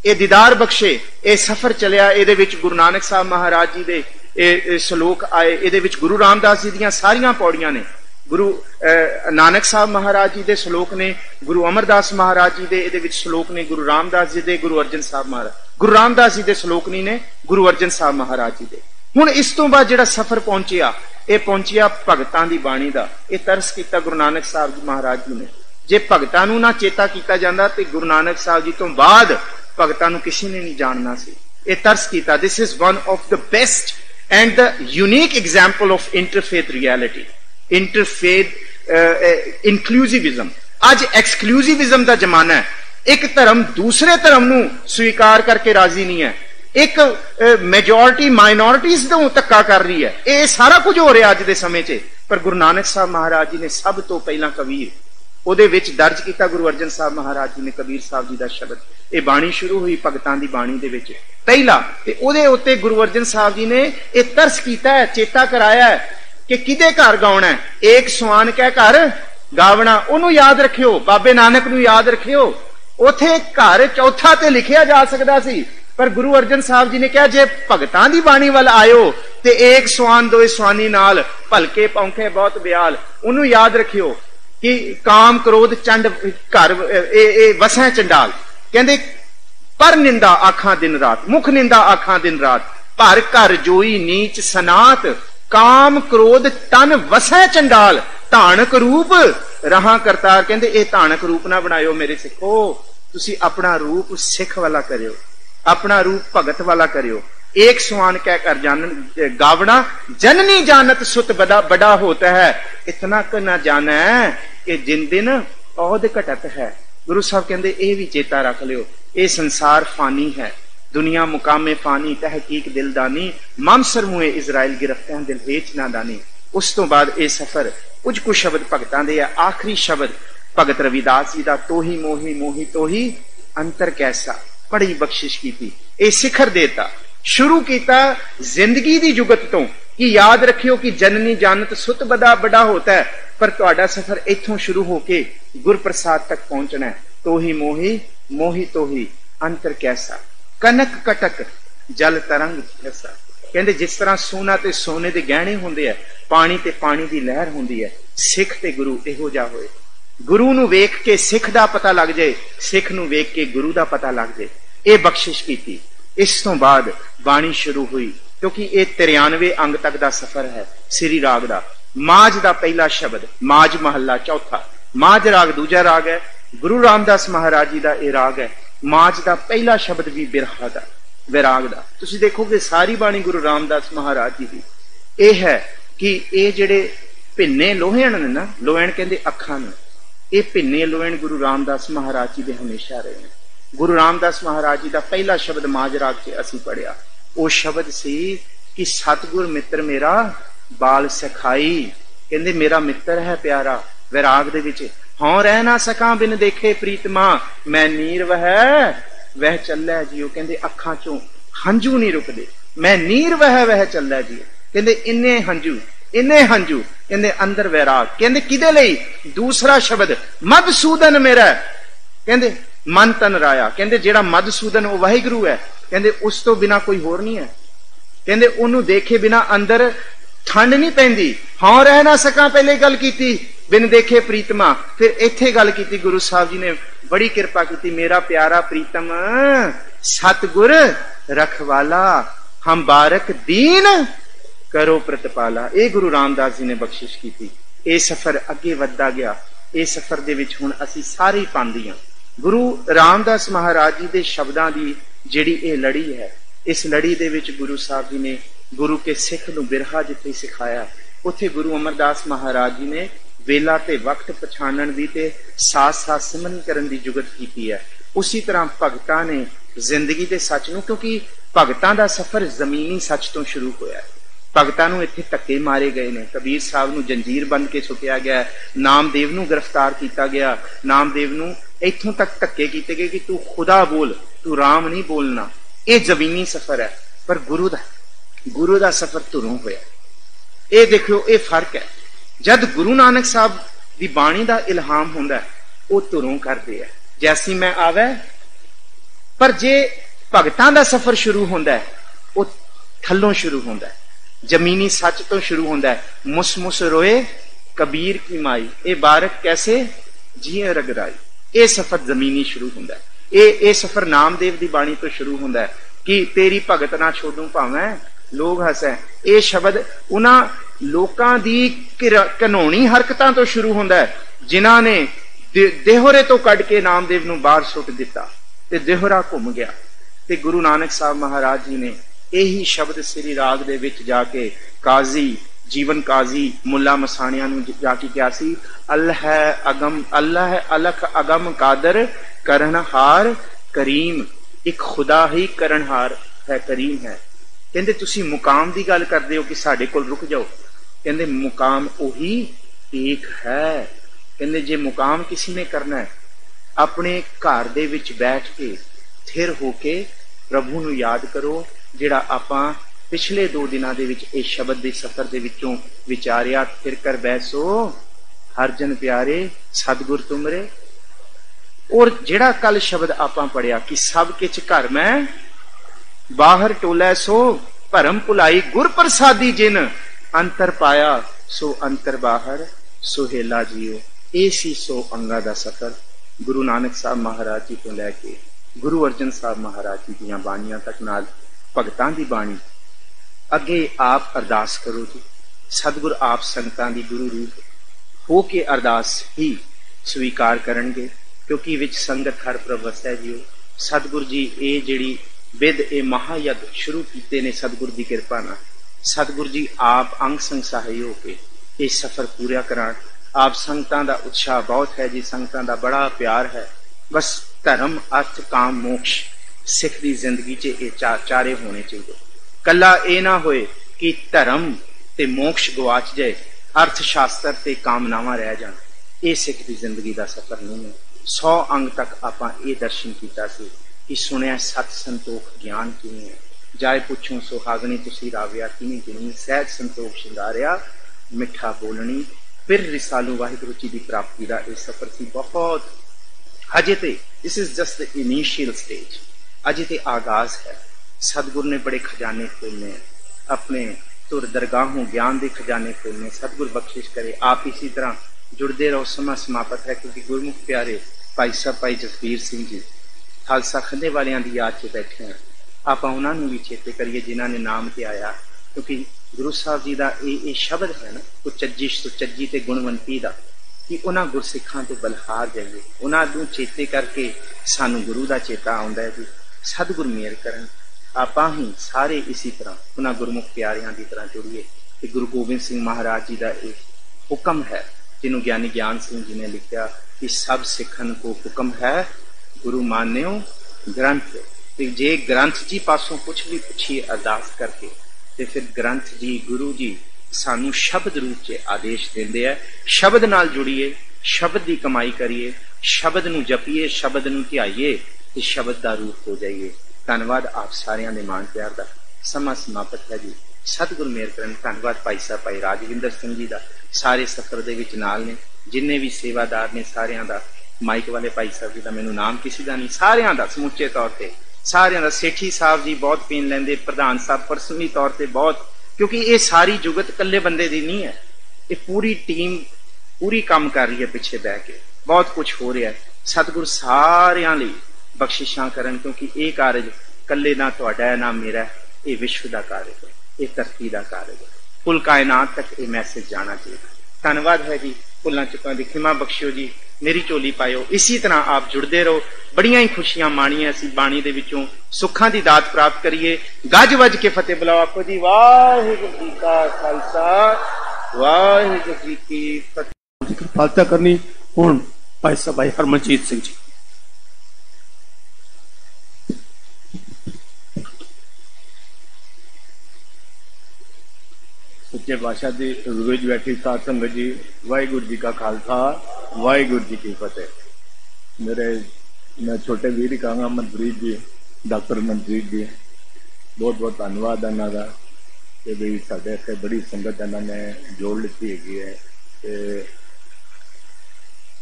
ਇਹ ਦੀਦਾਰ ਬਖਸ਼ੇ, ਇਹ ਸਫ਼ਰ ਚਲਿਆ, ਇਹਦੇ ਵਿੱਚ ਗੁਰੂ ਨਾਨਕ ਸਾਹਿਬ ਮਹਾਰਾਜ ਜੀ ਦੇ ਇਹ ਸ਼ਲੋਕ ਆਏ, ਇਹਦੇ ਵਿੱਚ ਗੁਰੂ ਰਾਮਦਾਸ ਜੀ ਦੀਆਂ ਸਾਰੀਆਂ ਪੌੜੀਆਂ ਨੇ। ਗੁਰੂ ਨਾਨਕ ਸਾਹਿਬ ਮਹਾਰਾਜ ਜੀ ਦੇ ਸ਼ਲੋਕ ਨੇ, ਗੁਰੂ ਅਮਰਦਾਸ ਮਹਾਰਾਜ ਜੀ ਦੇ ਇਹਦੇ ਵਿੱਚ ਸ਼ਲੋਕ ਨੇ, ਗੁਰੂ ਰਾਮਦਾਸ ਜੀ ਦੇ, ਗੁਰੂ ਅਰਜਨ ਸਾਹਿਬ ਮਹਾਰਾਜ ਗੁਰੂ ਰਾਮਦਾਸ ਜੀ ਦੇ ਸ਼ਲੋਕ ਨਹੀਂ ਨੇ, ਗੁਰੂ ਅਰਜਨ ਸਾਹਿਬ ਮਹਾਰਾਜ ਜੀ ਦੇ। ਹੁਣ ਇਸ ਤੋਂ ਬਾਅਦ ਜਿਹੜਾ ਸਫ਼ਰ ਪਹੁੰਚਿਆ, ਇਹ ਪਹੁੰਚਿਆ ਭਗਤਾਂ ਦੀ ਬਾਣੀ ਦਾ। ਇਹ ਤਰਸ ਕੀਤਾ ਗੁਰੂ ਨਾਨਕ ਸਾਹਿਬ ਜੀ ਮਹਾਰਾਜ ਜੀ ਨੇ। ਜੇ ਭਗਤਾਂ ਨੂੰ ਨਾ ਚੇਤਾ ਕੀਤਾ ਜਾਂਦਾ ਤੇ ਗੁਰੂ ਨਾਨਕ ਸਾਹਿਬ ਜੀ ਤੋਂ ਬਾਅਦ ਭਗਤਾਂ ਨੂੰ ਕਿਸੇ ਨੇ ਨਹੀਂ ਜਾਣਨਾ ਸੀ। ਇਹ ਤਰਸ ਕੀਤਾ, this is one of the best and the unique example of interfaith reality. Interfaith uh, uh, ਇਨਕਲੂਸਿਵਿਜ਼ਮ ਅੱਜ ਐਕਸਕਲੂਸਿਵਿਜ਼ਮ ਦਾ ਜ਼ਮਾਨਾ ਹੈ। ਇੱਕ ਧਰਮ ਦੂਸਰੇ ਧਰਮ ਨੂੰ ਸਵੀਕਾਰ ਕਰਕੇ ਰਾਜ਼ੀ ਨਹੀਂ ਹੈ। ਇੱਕ ਮੈਜੋਰਿਟੀ ਮਾਈਨੋਰਿਟੀਜ਼ ਤੋਂ ਧੱਕਾ ਕਰ ਰਹੀ ਹੈ। ਇਹ ਸਾਰਾ ਕੁਝ ਹੋ ਰਿਹਾ ਅੱਜ ਦੇ ਸਮੇਂ 'ਚ। ਪਰ ਗੁਰੂ ਨਾਨਕ ਸਾਹਿਬ ਮਹਾਰਾਜ ਜੀ ਨੇ ਸਭ ਤੋਂ ਪਹਿਲਾਂ ਕਬੀਰ, ਉਹਦੇ ਵਿੱਚ ਦਰਜ ਕੀਤਾ ਗੁਰੂ ਅਰਜਨ ਸਾਹਿਬ ਮਹਾਰਾਜ ਜੀ ਨੇ ਕਬੀਰ ਸਾਹਿਬ ਜੀ ਦਾ ਸ਼ਬਦ। ਇਹ ਬਾਣੀ ਸ਼ੁਰੂ ਹੋਈ ਭਗਤਾਂ ਦੀ ਬਾਣੀ ਦੇ ਵਿੱਚ। ਪਹਿਲਾ, ਤੇ ਉਹਦੇ ਉੱਤੇ ਗੁਰੂ ਅਰਜਨ ਸਾਹਿਬ ਜੀ ਨੇ ਇਹ ਤਰਸ ਕੀਤਾ ਹੈ, ਚੇਤਾ ਕਰਾਇਆ ਹੈ ਕਿ ਕਿਹਦੇ ਘਰ ਗਾਉਣਾ ਹੈ। ਏਕ ਸਵਾਨ ਕਹਿ ਘਰ ਗਾਵਣਾ, ਉਹਨੂੰ ਯਾਦ ਰੱਖਿਓ, ਬਾਬੇ ਨਾਨਕ ਨੂੰ ਯਾਦ ਰੱਖਿਓ। ਉਥੇ ਘਰ ਚੌਥਾ ਤੇ ਲਿਖਿਆ ਜਾ ਸਕਦਾ ਸੀ। ਪਰ ਗੁਰੂ ਅਰਜਨ ਸਾਹਿਬ ਜੀ ਨੇ ਕਿਹਾ, ਜੇ ਭਗਤਾਂ ਦੀ ਬਾਣੀ ਵੱਲ ਆਇਓ, ਤੇ ਏਕ ਸਵਾਨ ਦੋਏ ਸਵਾਨੀ ਨਾਲ ਭਲਕੇ ਪੌਂਖੇ ਬਹੁਤ ਬਿਆਲ। ਉਹਨੂੰ ਯਾਦ ਰੱਖਿਓ ਕਿ ਕਾਮ ਕ੍ਰੋਧ ਚੰਡ ਘਰ, ਇਹ ਇਹ ਵਸੈ ਚੰਡਾਲ। ਕਹਿੰਦੇ, ਪਰ ਨਿੰਦਾ ਆਖਾਂ ਦਿਨ ਰਾਤ, ਮੁਖ ਨਿੰਦਾ ਆਖਾਂ ਦਿਨ ਰਾਤ, ਭਰ ਘਰ ਜੋਈ ਨੀਚ ਸਨਾਤ, ਕਾਮ ਕ੍ਰੋਧ ਤਨ ਵਸੈ ਚੰਡਾਲ, ਧਾਨਕ ਰੂਪ ਰਹਾ ਕਰਤਾਰ। ਕਹਿੰਦੇ, ਇਹ ਧਾਨਕ ਰੂਪ ਨਾ ਬਣਾਇਓ ਮੇਰੇ ਸਿੱਖੋ, ਤੁਸੀਂ ਆਪਣਾ ਰੂਪ ਸਿੱਖ ਵਾਲਾ ਕਰਿਓ। ਆਪਣਾ ਰੂਪ ਭਗਤ ਵਾਲਾ ਕਰਿਓ एक स्वान कह कर जान गावना जननी जानत सुत बड़ा बड़ा होता है इतना क ना जाना है कि जिन दिन औद घटत है गुरु साहब कहते ਇਹ ਵੀ ਚੇਤਾ ਰੱਖ ਲਿਓ ਇਹ ਸੰਸਾਰ ਫਾਨੀ ਹੈ ਦੁਨੀਆ ਮੁਕਾਮੇ ਫਾਨੀ ਤਹਿਕੀਕ ਦਿਲਦਾਨੀ ਮਮਸਰ ਮੂਏ ਇਜ਼ਰਾਈਲ ਗਿਰਫਤਾਂ ਦਿਲ ਵੇਚ ਨਾ ਦਾਨੀ ਉਸ ਤੋਂ ਬਾਅਦ ਇਹ ਸਫਰ ਕੁਝ ਕੁ ਸ਼ਬਦ ਭਗਤਾਂ ਦੇ ਆ ਆਖਰੀ ਸ਼ਬਦ ਭਗਤ ਰਵਿਦਾਸ ਜੀ ਦਾ ਤੋਹੀ ਮੋਹੀ ਮੋਹੀ ਤੋਹੀ ਅੰਤਰ ਕੈਸਾ ਬੜੀ ਬਖਸ਼ਿਸ਼ ਕੀਤੀ। ਇਹ ਸਿਖਰ ਦੇਤਾ। ਸ਼ੁਰੂ ਕੀਤਾ ਜ਼ਿੰਦਗੀ ਦੀ ਜੁਗਤ ਤੋਂ ਕਿ ਯਾਦ ਰੱਖਿਓ ਕਿ ਜਨਨੀ ਜਨਤ ਸੁਤ ਬਦਾ ਬੜਾ ਹੁੰਦਾ ਹੈ, ਪਰ ਤੁਹਾਡਾ ਸਫ਼ਰ ਇੱਥੋਂ ਸ਼ੁਰੂ ਹੋ ਕੇ ਗੁਰਪ੍ਰਸਾਦ ਤੱਕ ਪਹੁੰਚਣਾ ਹੈ। ਤੋਹੀ ਮੋਹੀ ਮੋਹੀ ਤੋਹੀ, ਅੰਤਰ ਕੈਸਾ? ਕਨਕ ਕਟਕ, ਜਲ ਤਰੰਗ ਜੈਸਾ ਕਹਿੰਦੇ ਜਿਸ ਤਰ੍ਹਾਂ ਸੋਨਾ ਤੇ ਸੋਨੇ ਦੇ ਗਹਿਣੇ ਹੁੰਦੇ ਆ, ਪਾਣੀ ਤੇ ਪਾਣੀ ਦੀ ਲਹਿਰ ਹੁੰਦੀ ਹੈ, ਸਿੱਖ ਤੇ ਗੁਰੂ ਇਹੋ ਜਿਹਾ ਹੋਏ। ਗੁਰੂ ਨੂੰ ਵੇਖ ਕੇ ਸਿੱਖ ਦਾ ਪਤਾ ਲੱਗ ਜਾਏ ਸਿੱਖ ਨੂੰ ਵੇਖ ਕੇ ਗੁਰੂ ਦਾ ਪਤਾ ਲੱਗ ਜਾਏ ਇਹ ਬਖਸ਼ਿਸ਼ ਕੀਤੀ। ਇਸ ਤੋਂ ਬਾਅਦ ਬਾਣੀ ਸ਼ੁਰੂ ਹੋਈ, ਕਿਉਂਕਿ ਇਹ 93 ਅੰਗ ਤੱਕ ਦਾ ਸਫ਼ਰ ਹੈ ਸ੍ਰੀ ਰਾਗ ਦਾ। ਮਾਜ ਦਾ ਪਹਿਲਾ ਸ਼ਬਦ ਮਾਜ ਮਹੱਲਾ ਚੌਥਾ। ਮਾਜ ਰਾਗ ਦੂਜਾ ਰਾਗ ਹੈ, ਗੁਰੂ ਰਾਮਦਾਸ ਮਹਾਰਾਜ ਜੀ ਦਾ ਇਹ ਰਾਗ ਹੈ। ਮਾਜ ਦਾ ਪਹਿਲਾ ਸ਼ਬਦ ਵੀ ਬਿਰਹਾ ਦਾ, ਵਿਰਾਗ ਦਾ। ਤੁਸੀਂ ਦੇਖੋਗੇ ਸਾਰੀ ਬਾਣੀ ਗੁਰੂ ਰਾਮਦਾਸ ਮਹਾਰਾਜ ਜੀ ਦੀ। ਇਹ ਹੈ ਕਿ ਇਹ ਜਿਹੜੇ ਭਿੰਨੇ ਲੋਹੇਣ ਨੇ ਨਾ, ਲੋਹੇਣ ਕਹਿੰਦੇ ਅੱਖਾਂ ਨੂੰ। ਇਹ ਭਿੰਨੇ ਲੋਹਣ ਗੁਰੂ ਰਾਮਦਾਸ ਮਹਾਰਾਜ ਜੀ ਦੇ ਹਮੇਸ਼ਾ ਰਹੇ ਨੇ। ਗੁਰੂ ਰਾਮਦਾਸ ਮਹਾਰਾਜ ਜੀ ਦਾ ਪਹਿਲਾ ਸ਼ਬਦ ਮਾਜ ਰਾਗ 'ਚ ਅਸੀਂ ਪੜਿਆ ਉਹ ਸ਼ਬਦ ਸੀ ਕਿ ਸਤਗੁਰ ਮਿੱਤਰ ਮੇਰਾ ਬਾਲ ਸਖਾਈ। ਕਹਿੰਦੇ, ਮੇਰਾ ਮਿੱਤਰ ਹੈ ਪਿਆਰਾ, ਵਿਰਾਗ ਦੇ ਵਿੱਚ ਹਉ ਰਹਿ ਨਾ ਸਕਾਂ ਬਿਨ ਦੇਖੇ ਪ੍ਰੀਤਮਾ। ਮੈਂ ਨੀਰ ਵਹਿ ਵਹਿ ਚੱਲੈ ਜੀਓ। ਕਹਿੰਦੇ, ਅੱਖਾਂ ਚੋਂ ਹੰਝੂ ਨਹੀਂ ਰੁਕਦੇ। ਮੈਂ ਨੀਰ ਵਹਿ ਵਹਿ ਚੱਲੈ ਜੀਓ। ਕਹਿੰਦੇ, ਇੰਨੇ ਹੰਝੂ ਇੰਨੇ ਹੰਝੂ ਕਹਿੰਦੇ ਅੰਦਰ ਵੈਰਾਗ ਕਹਿੰਦੇ ਕਿਹਦੇ ਲਈ ਦੂਸਰਾ ਸ਼ਬਦ ਮਦਸੂਦਨ ਮੇਰਾ ਕਹਿੰਦੇ ਮਨ ਤਨ ਰਾਇਆ ਕਹਿੰਦੇ ਜਿਹੜਾ ਮਦਸੂਦਨ ਉਹ ਵਾਹਿਗੁਰੂ ਹੈ ਕਹਿੰਦੇ ਉਸ ਤੋਂ ਬਿਨਾ ਕੋਈ ਹੋਰ ਨਹੀਂ ਹੈ ਕਹਿੰਦੇ ਉਹਨੂੰ ਦੇਖੇ ਬਿਨਾ ਅੰਦਰ ਠੰਡ ਨਹੀਂ ਪੈਂਦੀ ਹਾਂ ਰਹਿ ਨਾ ਸਕਾਂ ਪਹਿਲੇ ਗੱਲ ਕੀਤੀ ਬਿਨ ਦੇਖੇ ਪ੍ਰੀਤਮਾ ਫਿਰ ਇੱਥੇ ਗੱਲ ਕੀਤੀ ਗੁਰੂ ਸਾਹਿਬ ਜੀ ਨੇ ਬੜੀ ਕਿਰਪਾ ਕੀਤੀ ਮੇਰਾ ਪਿਆਰਾ ਪ੍ਰੀਤਮ ਸਤਗੁਰ ਰਖਵਾਲਾ ਹਮ ਬਾਰਕ ਦੀਨ ਕਰੋ ਪ੍ਰਤਪਾਲਾ। ਇਹ ਗੁਰੂ ਰਾਮਦਾਸ ਜੀ ਨੇ ਬਖਸ਼ਿਸ਼ ਕੀਤੀ। ਇਹ ਸਫ਼ਰ ਅੱਗੇ ਵੱਧਦਾ ਗਿਆ। ਇਹ ਸਫ਼ਰ ਦੇ ਵਿੱਚ ਹੁਣ ਅਸੀਂ ਸਾਰੇ ਹੀ ਪਾਉਂਦੀਆਂ ਗੁਰੂ ਰਾਮਦਾਸ ਮਹਾਰਾਜ ਜੀ ਦੇ ਸ਼ਬਦਾਂ ਦੀ ਜਿਹੜੀ ਇਹ ਲੜੀ ਹੈ, ਇਸ ਲੜੀ ਦੇ ਵਿੱਚ ਗੁਰੂ ਸਾਹਿਬ ਜੀ ਨੇ ਗੁਰੂ ਕੇ ਸਿੱਖ ਨੂੰ ਬਿਰਹਾ ਜਿੱਥੇ ਸਿਖਾਇਆ, ਉੱਥੇ ਗੁਰੂ ਅਮਰਦਾਸ ਮਹਾਰਾਜ ਜੀ ਨੇ ਵੇਲਾ ਤੇ ਵਕਤ ਪਛਾਣਨ ਦੀ ਤੇ ਸਾਥ ਸਾਥ ਸਿਮਰਨ ਕਰਨ ਦੀ ਜੁਗਤ ਕੀਤੀ ਹੈ। ਉਸੇ ਤਰ੍ਹਾਂ ਭਗਤਾਂ ਨੇ ਜ਼ਿੰਦਗੀ ਦੇ ਸੱਚ ਨੂੰ, ਕਿਉਂਕਿ ਭਗਤਾਂ ਦਾ ਸਫ਼ਰ ਜ਼ਮੀਨੀ ਸੱਚ ਤੋਂ ਸ਼ੁਰੂ ਹੋਇਆ ਹੈ। ਭਗਤਾਂ ਨੂੰ ਇੱਥੇ ਧੱਕੇ ਮਾਰੇ ਗਏ ਨੇ। ਕਬੀਰ ਸਾਹਿਬ ਨੂੰ ਜੰਜੀਰ ਬੰਨ ਕੇ ਸੁੱਟਿਆ ਗਿਆ। ਨਾਮਦੇਵ ਨੂੰ ਗ੍ਰਿਫਤਾਰ ਕੀਤਾ ਗਿਆ। ਨਾਮਦੇਵ ਨੂੰ ਇੱਥੋਂ ਤੱਕ ਧੱਕੇ ਕੀਤੇ ਗਏ ਕਿ ਤੂੰ ਖੁਦਾ ਬੋਲ, ਤੂੰ ਰਾਮ ਨਹੀਂ ਬੋਲਣਾ। ਇਹ ਜ਼ਮੀਨੀ ਸਫ਼ਰ ਹੈ, ਪਰ ਗੁਰੂ ਦਾ ਗੁਰੂ ਦਾ ਸਫ਼ਰ ਧੁਰੋਂ ਹੋਇਆ। ਇਹ ਦੇਖਿਓ, ਇਹ ਫ਼ਰਕ ਹੈ। ਜਦ ਗੁਰੂ ਨਾਨਕ ਸਾਹਿਬ ਦੀ ਬਾਣੀ ਦਾ ਇਲਹਾਮ ਹੁੰਦਾ ਉਹ ਧੁਰੋਂ ਕਰਦੇ ਆ ਜੈਸੀ ਮੈਂ ਆਵੇ, ਪਰ ਜੇ ਭਗਤਾਂ ਦਾ ਸਫ਼ਰ ਸ਼ੁਰੂ ਹੁੰਦਾ ਉਹ ਥੱਲੋਂ ਸ਼ੁਰੂ ਹੁੰਦਾ ਜ਼ਮੀਨੀ ਸੱਚ ਤੋਂ ਸ਼ੁਰੂ ਹੁੰਦਾ ਮੁਸ ਮੁਸ ਰੋਏ, ਕਬੀਰ ਕੀ ਮਾਈ। ਇਹ ਬਾਰਕ ਕੈਸੇ? ਜੀਏ ਰਗਰਾਈ। ਇਹ ਸਫ਼ਰ ਜ਼ਮੀਨੀ ਸ਼ੁਰੂ ਹੁੰਦਾ ਇਹ ਇਹ ਸਫ਼ਰ ਨਾਮਦੇਵ ਦੀ ਬਾਣੀ ਤੋਂ ਸ਼ੁਰੂ ਹੁੰਦਾ ਕਿ ਤੇਰੀ ਭਗਤ ਨਾ ਛੋਡੂ ਭਾਵੇਂ ਲੋਗ ਹਸੈ ਇਹ ਸ਼ਬਦ ਉਹਨਾਂ ਲੋਕਾਂ ਦੀ ਕਾਨੂੰਨੀ ਹਰਕਤਾਂ ਤੋਂ ਸ਼ੁਰੂ ਹੁੰਦਾ ਹੈ, ਜਿਨ੍ਹਾਂ ਨੇ ਦੇਹਰੇ ਤੋਂ ਕੱਢ ਕੇ ਨਾਮਦੇਵ ਨੂੰ ਬਾਹਰ ਸੁੱਟ ਦਿੱਤਾ ਤੇ ਦੇਹਰਾ ਘੁੰਮ ਗਿਆ। ਤੇ ਗੁਰੂ ਨਾਨਕ ਸਾਹਿਬ ਮਹਾਰਾਜ ਜੀ ਨੇ ਇਹੀ ਸ਼ਬਦ ਸ੍ਰੀ ਰਾਗ ਦੇ ਵਿੱਚ ਜਾ ਕੇ ਕਾਜ਼ੀ, ਜੀਵਨ ਕਾਜ਼ੀ ਮੁੱਲਾ ਮਸਾਣਿਆਂ ਨੂੰ ਜਾ ਕੇ ਕਿਹਾ ਸੀ, ਅੱਲਾਹ ਅਗਮ, ਅੱਲਾਹ ਅਲਖ ਅਗਮ ਕਾਦਰ ਕਰਨਹਾਰ ਕਰੀਮ, ਇੱਕ ਖੁਦਾ ਹੀ ਕਰਨਹਾਰ ਹੈ, ਕਰੀਮ ਹੈ। ਕਹਿੰਦੇ, ਤੁਸੀਂ ਮੁਕਾਮ ਦੀ ਗੱਲ ਕਰਦੇ ਹੋ ਕਿ ਸਾਡੇ ਕੋਲ ਰੁਕ ਜਾਓ। ਕਹਿੰਦੇ, ਮੁਕਾਮ ਉਹੀ ਇੱਕ ਹੈ। ਕਹਿੰਦੇ, ਜੇ ਮੁਕਾਮ ਕਿਸੇ ਨੇ ਕਰਨਾ ਹੈ, ਆਪਣੇ ਘਰ ਦੇ ਵਿੱਚ ਬੈਠ ਕੇ, ਥਿਰ ਹੋ ਕੇ ਪ੍ਰਭੂ ਨੂੰ ਯਾਦ ਕਰੋ ਜਿਹੜਾ ਆਪਾਂ ਪਿਛਲੇ 2 ਦਿਨਾਂ ਦੇ ਵਿੱਚ ਇਹ ਸ਼ਬਦ ਦੇ ਸਫ਼ਰ ਦੇ ਵਿੱਚੋਂ ਵਿਚਾਰਿਆ, ਫਿਰ ਕਰ ਬੈਸੋ, ਹਰ ਜਨ ਪਿਆਰੇ, ਸਤਗੁਰ ਤੁਮਰੇ। ਔਰ ਜਿਹੜਾ ਕੱਲ ਸ਼ਬਦ ਆਪਾਂ ਪੜਿਆ ਕਿ ਸਭ ਕਿਛ ਘਰ ਮੈਂ, ਬਾਹਰ ਟੋਲੇ ਸੋ, ਭਰਮ ਭੁਲਾਈ ਗੁਰ ਪ੍ਰਸਾਦੀ ਜਿਨ, ਅੰਤਰ ਪਾਇਆ ਸੋ ਅੰਤਰ ਬਾਹਰ ਸੁਹੇਲਾ ਜੀਓ। ਇਹ ਸੀ ਸੋ ਅੰਗਾ ਦਾ ਸਫ਼ਰ, ਗੁਰੂ ਨਾਨਕ ਸਾਹਿਬ ਮਹਾਰਾਜ ਜੀ ਤੋਂ ਲੈ ਕੇ ਗੁਰੂ ਅਰਜਨ ਸਾਹਿਬ ਮਹਾਰਾਜ ਜੀ ਦੀਆਂ ਬਾਣੀਆਂ ਤੱਕ ਨਾਲ। ਭਗਤਾਂ ਦੀ ਬਾਣੀ। ਅੱਗੇ ਆਪ ਅਰਦਾਸ ਕਰੋ ਜੀ। ਸਤਿਗੁਰ ਆਪ ਸੰਗਤਾਂ ਦੀ ਗੁਰੂ ਰੂਪ ਹੋ ਕੇ ਅਰਦਾਸ ਹੀ ਸਵੀਕਾਰ ਕਰਨਗੇ, ਕਿਉਂਕਿ ਵਿੱਚ ਸੰਗਤ ਹਰ ਪ੍ਰਭ ਵਸੈ ਜੀਓ। ਸਤਿਗੁਰ ਜੀ, ਇਹ ਜਿਹੜੀ ਵਿਦ ਇਹ ਮਹਾਯਗ ਸ਼ੁਰੂ ਕੀਤੇ ਨੇ ਸਤਿਗੁਰ ਦੀ ਕਿਰਪਾ ਨਾਲ। ਸਤਿਗੁਰ ਜੀ, ਆਪ ਅੰਗ ਸੰਗ ਸਹਾਇ ਕੇ ਇਹ ਸਫ਼ਰ ਪੂਰਾ ਕਰਾਂ ਆਪ ਸੰਗਤਾਂ ਦਾ ਉਤਸ਼ਾਹ ਬਹੁਤ ਹੈ ਜੀ। ਸੰਗਤਾਂ ਦਾ ਬੜਾ ਪਿਆਰ ਹੈ। ਬਸ ਧਰਮ, ਅਰਥ, ਕਾਮ, ਮੋਕਸ਼ ਸਿੱਖ ਦੀ ਜ਼ਿੰਦਗੀ 'ਚ ਇਹ ਚਾਰੇ ਹੋਣੇ ਚਾਹੀਦੇ। ਕੱਲਾ ਇਹ ਨਾ ਹੋਏ ਕਿ ਧਰਮ ਤੇ ਮੋਕਸ਼ ਗਵਾਚ ਜਾਏ ਅਰਥ ਸ਼ਾਸਤਰ ਤੇ ਕਾਮਨਾਵਾਂ ਰਹਿ ਜਾਣ। ਇਹ ਸਿੱਖ ਦੀ ਜ਼ਿੰਦਗੀ ਦਾ ਸਫ਼ਰ ਨਹੀਂ ਹੈ। 100 ਅੰਗ ਤੱਕ ਆਪਾਂ ਇਹ ਦਰਸ਼ਨ ਕੀਤਾ ਸੀ ਕਿ ਸੁਣਿਆ ਸਤ ਸੰਤੋਖ ਗਿਆਨ ਕਿਵੇਂ ਹੈ? ਜਾਏ ਪੁੱਛੋ ਸੁਹਾਗਣੀ ਤੁਸੀਂ ਰਾਵਿਆ ਕਿਵੇਂ ਕਿਵੇਂ ਸਹਿਜ ਸੰਤੋਖ ਸ਼ਿੰਗਾਰਿਆ, ਮਿੱਠਾ ਬੋਲਣੀ। ਫਿਰ ਰਿਸਾਲੂ ਵਾਹਿਗੁਰੂ ਜੀ ਦੀ ਪ੍ਰਾਪਤੀ ਦਾ ਇਹ ਸਫ਼ਰ ਸੀ ਬਹੁਤ। ਹਜੇ ਤੇ this is just the initial stage ਅਜੇ ਤੇ ਆਗਾਜ਼ ਹੈ। ਸਤਗੁਰ ਨੇ ਬੜੇ ਖਜ਼ਾਨੇ ਖੋਲਨੇ ਆਪਣੇ ਤੁਰ ਦਰਗਾਹੋਂ ਗਿਆਨ ਦੇ ਖਜ਼ਾਨੇ ਖੋਲਨੇ ਸਤਗੁਰ ਬਖਸ਼ਿਸ਼ ਕਰੇ। ਆਪ ਇਸੇ ਤਰ੍ਹਾਂ ਜੁੜਦੇ ਰਹੋ। ਸਮਾਂ ਸਮਾਪਤ ਹੈ ਕਿਉਂਕਿ ਗੁਰਮੁਖ ਪਿਆਰੇ ਭਾਈ ਸਾਹਿਬ, ਭਾਈ ਜਸਵੀਰ ਸਿੰਘ ਜੀ, ਖਾਲਸਾ ਖੰਦੇ ਵਾਲਿਆਂ ਦੀ ਯਾਦ 'ਚ ਬੈਠੇ ਆ ਆਪਾਂ ਉਹਨਾਂ ਨੂੰ ਵੀ ਚੇਤੇ ਕਰੀਏ ਜਿਨ੍ਹਾਂ ਨੇ ਨਾਮ ਤੇ ਆਇਆ। ਕਿਉਂਕਿ ਗੁਰੂ ਸਾਹਿਬ ਜੀ ਦਾ ਇਹ ਇਹ ਸ਼ਬਦ ਹੈ ਨਾ ਕੁਚੱਜੀ ਸੁਚੱਜੀ ਤੇ ਗੁਣਵੰਤੀ ਦਾ, ਕਿ ਉਹਨਾਂ ਗੁਰਸਿੱਖਾਂ ਤੋਂ ਬਲਹਾਰ ਜਾਈਏ। ਉਹਨਾਂ ਨੂੰ ਚੇਤੇ ਕਰਕੇ ਸਾਨੂੰ ਗੁਰੂ ਦਾ ਚੇਤਾ ਆਉਂਦਾ ਹੈ ਜੀ। ਸਤਿਗੁਰ ਮੇਰ ਕਰਨ। ਆਪਾਂ ਹੀ ਸਾਰੇ ਇਸੇ ਤਰ੍ਹਾਂ ਉਹਨਾਂ ਗੁਰਮੁਖ ਪਿਆਰਿਆਂ ਦੀ ਤਰ੍ਹਾਂ ਜੁੜੀਏ ਕਿ ਗੁਰੂ ਗੋਬਿੰਦ ਸਿੰਘ ਮਹਾਰਾਜ ਜੀ ਦਾ ਇਹ ਹੁਕਮ ਹੈ, ਜਿਹਨੂੰ ਗਿਆਨੀ ਗਿਆਨ ਸਿੰਘ ਜੀ ਨੇ ਲਿਖਿਆ ਕਿ ਸਭ ਸਿੱਖਣ ਕੋ ਹੁਕਮ ਹੈ, ਗੁਰੂ ਮਾਨਿਓ ਗ੍ਰੰਥ। ਤੇ ਜੇ ਗ੍ਰੰਥ ਜੀ ਪਾਸੋਂ ਕੁਝ ਵੀ ਪੁੱਛੀਏ ਅਰਦਾਸ ਕਰਕੇ, ਤੇ ਫਿਰ ਗ੍ਰੰਥ ਜੀ, ਗੁਰੂ ਜੀ ਸਾਨੂੰ ਸ਼ਬਦ ਰੂਪ 'ਚ ਆਦੇਸ਼ ਦਿੰਦੇ ਆ। ਸ਼ਬਦ ਨਾਲ ਜੁੜੀਏ, ਸ਼ਬਦ ਦੀ ਕਮਾਈ ਕਰੀਏ, ਸ਼ਬਦ ਨੂੰ ਜਪੀਏ, ਸ਼ਬਦ ਨੂੰ ਧਿਆਈਏ ਤੇ ਸ਼ਬਦ ਦਾ ਰੂਪ ਹੋ ਜਾਈਏ। ਧੰਨਵਾਦ ਆਪ ਸਾਰਿਆਂ ਦੇ ਮਾਣ ਪਿਆਰ ਦਾ। ਸਮਾਂ ਸਮਾਪਤ ਹੈ ਜੀ। ਸਤਿਗੁਰ ਮੇਰ ਕਰਨ। ਧੰਨਵਾਦ ਭਾਈ ਸਾਹਿਬ, ਭਾਈ ਰਾਜਵਿੰਦਰ ਸਿੰਘ ਜੀ ਦਾ। ਸਾਰੇ ਸਫ਼ਰ ਦੇ ਵਿੱਚ ਨਾਲ ਨੇ। ਜਿੰਨੇ ਵੀ ਸੇਵਾਦਾਰ ਨੇ ਸਾਰਿਆਂ ਦਾ। ਮਾਈਕ ਵਾਲੇ ਭਾਈ ਸਾਹਿਬ ਜੀ ਦਾ ਮੈਨੂੰ ਨਾਮ ਕਿਸੇ ਦਾ ਨਹੀਂ। ਸਾਰਿਆਂ ਦਾ ਸਮੁੱਚੇ ਤੌਰ ਤੇ। ਸਾਰਿਆਂ ਦਾ ਸੇਠੀ ਸਾਹਿਬ ਜੀ ਬਹੁਤ ਪੀਣ ਲੈਂਦੇ। ਪ੍ਰਧਾਨ ਸਾਹਿਬ ਪਰਸਨਲੀ ਤੌਰ ਤੇ ਬਹੁਤ। ਕਿਉਂਕਿ ਇਹ ਸਾਰੀ ਜੁਗਤ ਇਕੱਲੇ ਬੰਦੇ ਦੀ ਨਹੀਂ ਹੈ। ਇਹ ਪੂਰੀ ਟੀਮ, ਪੂਰੀ ਕੰਮ ਕਰ ਰਹੀ ਹੈ ਪਿੱਛੇ ਬਹਿ ਕੇ। ਬਹੁਤ ਕੁਝ ਹੋ ਰਿਹਾ ਸਤਿਗੁਰ ਸਾਰਿਆਂ ਲਈ ਬਖਸ਼ਿਸ਼ਾਂ ਕਰਨ, ਕਿਉਂਕਿ ਇਹ ਕਾਰਜ ਇਕੱਲੇ ਨਾ ਤੁਹਾਡਾ ਹੈ, ਨਾ ਮੇਰਾ ਇਹ ਵਿਸ਼ਵ ਦਾ ਕਾਰਜ ਹੈ, ਇਹ ਧਰਤੀ ਦਾ ਕਾਰਜ ਹੈ। ਕੁੱਲ ਕਾਇਨਾਤ ਤੱਕ ਇਹ ਮੈਸੇਜ ਜਾਣਾ ਚਾਹੀਦਾ ਧੰਨਵਾਦ ਹੈ ਜੀ ਭੁੱਲਾਂ ਚੁੱਕਾਂ ਦੀ ਖਿਮਾ ਬਖਸ਼ਿਓ ਜੀ, ਮੇਰੀ ਝੋਲੀ ਪਾਇਓ। ਇਸੇ ਤਰ੍ਹਾਂ ਆਪ ਜੁੜਦੇ ਰਹੋ। ਬੜੀਆਂ ਹੀ ਖੁਸ਼ੀਆਂ ਮਾਣੀਆਂ ਅਸੀਂ ਬਾਣੀ ਦੇ ਵਿੱਚੋਂ। ਸੁੱਖਾਂ ਦੀ ਦਾਤ ਪ੍ਰਾਪਤ ਕਰੀਏ। ਗੱਜ ਵੱਜ ਕੇ ਫਤਿਹ ਬੁਲਾਓ ਆਪੋ ਜੀ। ਵਾਹਿਗੁਰੂ ਜੀ ਕਾ ਖਾਲਸਾ, ਵਾਹਿਗੁਰੂ ਜੀ ਕੀ ਫਤਿਹ। ਕਿਰਪਾਲਤਾ ਕਰਨੀ ਹੁਣ ਭਾਈ ਸਾਹਿਬ ਭਾਈ ਹਰਮਨਜੀਤ ਸਿੰਘ ਜੀ। ਸੱਚੇ ਪਾਤਸ਼ਾਹ ਦੀ ਰੂਜ ਬੈਠੀ ਸਾਧ ਸੰਗਤ ਜੀ, ਵਾਹਿਗੁਰੂ ਜੀ ਕਾ ਖਾਲਸਾ, ਵਾਹਿਗੁਰੂ ਜੀ ਕੀ ਫਤਿਹ। ਮੇਰੇ, ਮੈਂ ਛੋਟੇ ਵੀਰ ਕਹਾਂਗਾ, ਮਨਪ੍ਰੀਤ ਜੀ, ਡਾਕਟਰ ਮਨਪ੍ਰੀਤ ਜੀ ਬਹੁਤ ਬਹੁਤ ਧੰਨਵਾਦ ਇਹਨਾਂ ਦਾ ਕਿ ਵੀ ਸਾਡੇ ਇੱਥੇ ਬੜੀ ਸੰਗਤ ਇਹਨਾਂ ਨੇ ਜੋੜ ਲਿੱਤੀ ਹੈਗੀ ਹੈ ਤੇ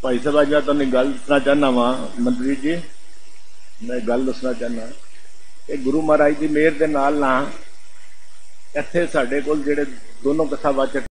ਭਾਈ ਸਾਹਿਬ, ਅੱਜ ਮੈਂ ਤੁਹਾਨੂੰ ਗੱਲ ਦੱਸਣਾ ਚਾਹਨਾ ਵਾਂ, ਮਨਪ੍ਰੀਤ ਜੀ, ਮੈਂ ਗੱਲ ਦੱਸਣਾ ਚਾਹਨਾ ਕਿ ਗੁਰੂ ਮਹਾਰਾਜ ਦੀ ਮਿਹਰ ਦੇ ਨਾਲ ਨਾ ਇੱਥੇ ਸਾਡੇ ਕੋਲ ਜਿਹੜੇ ਦੋਨੋਂ ਕਥਾਵਾਚਕ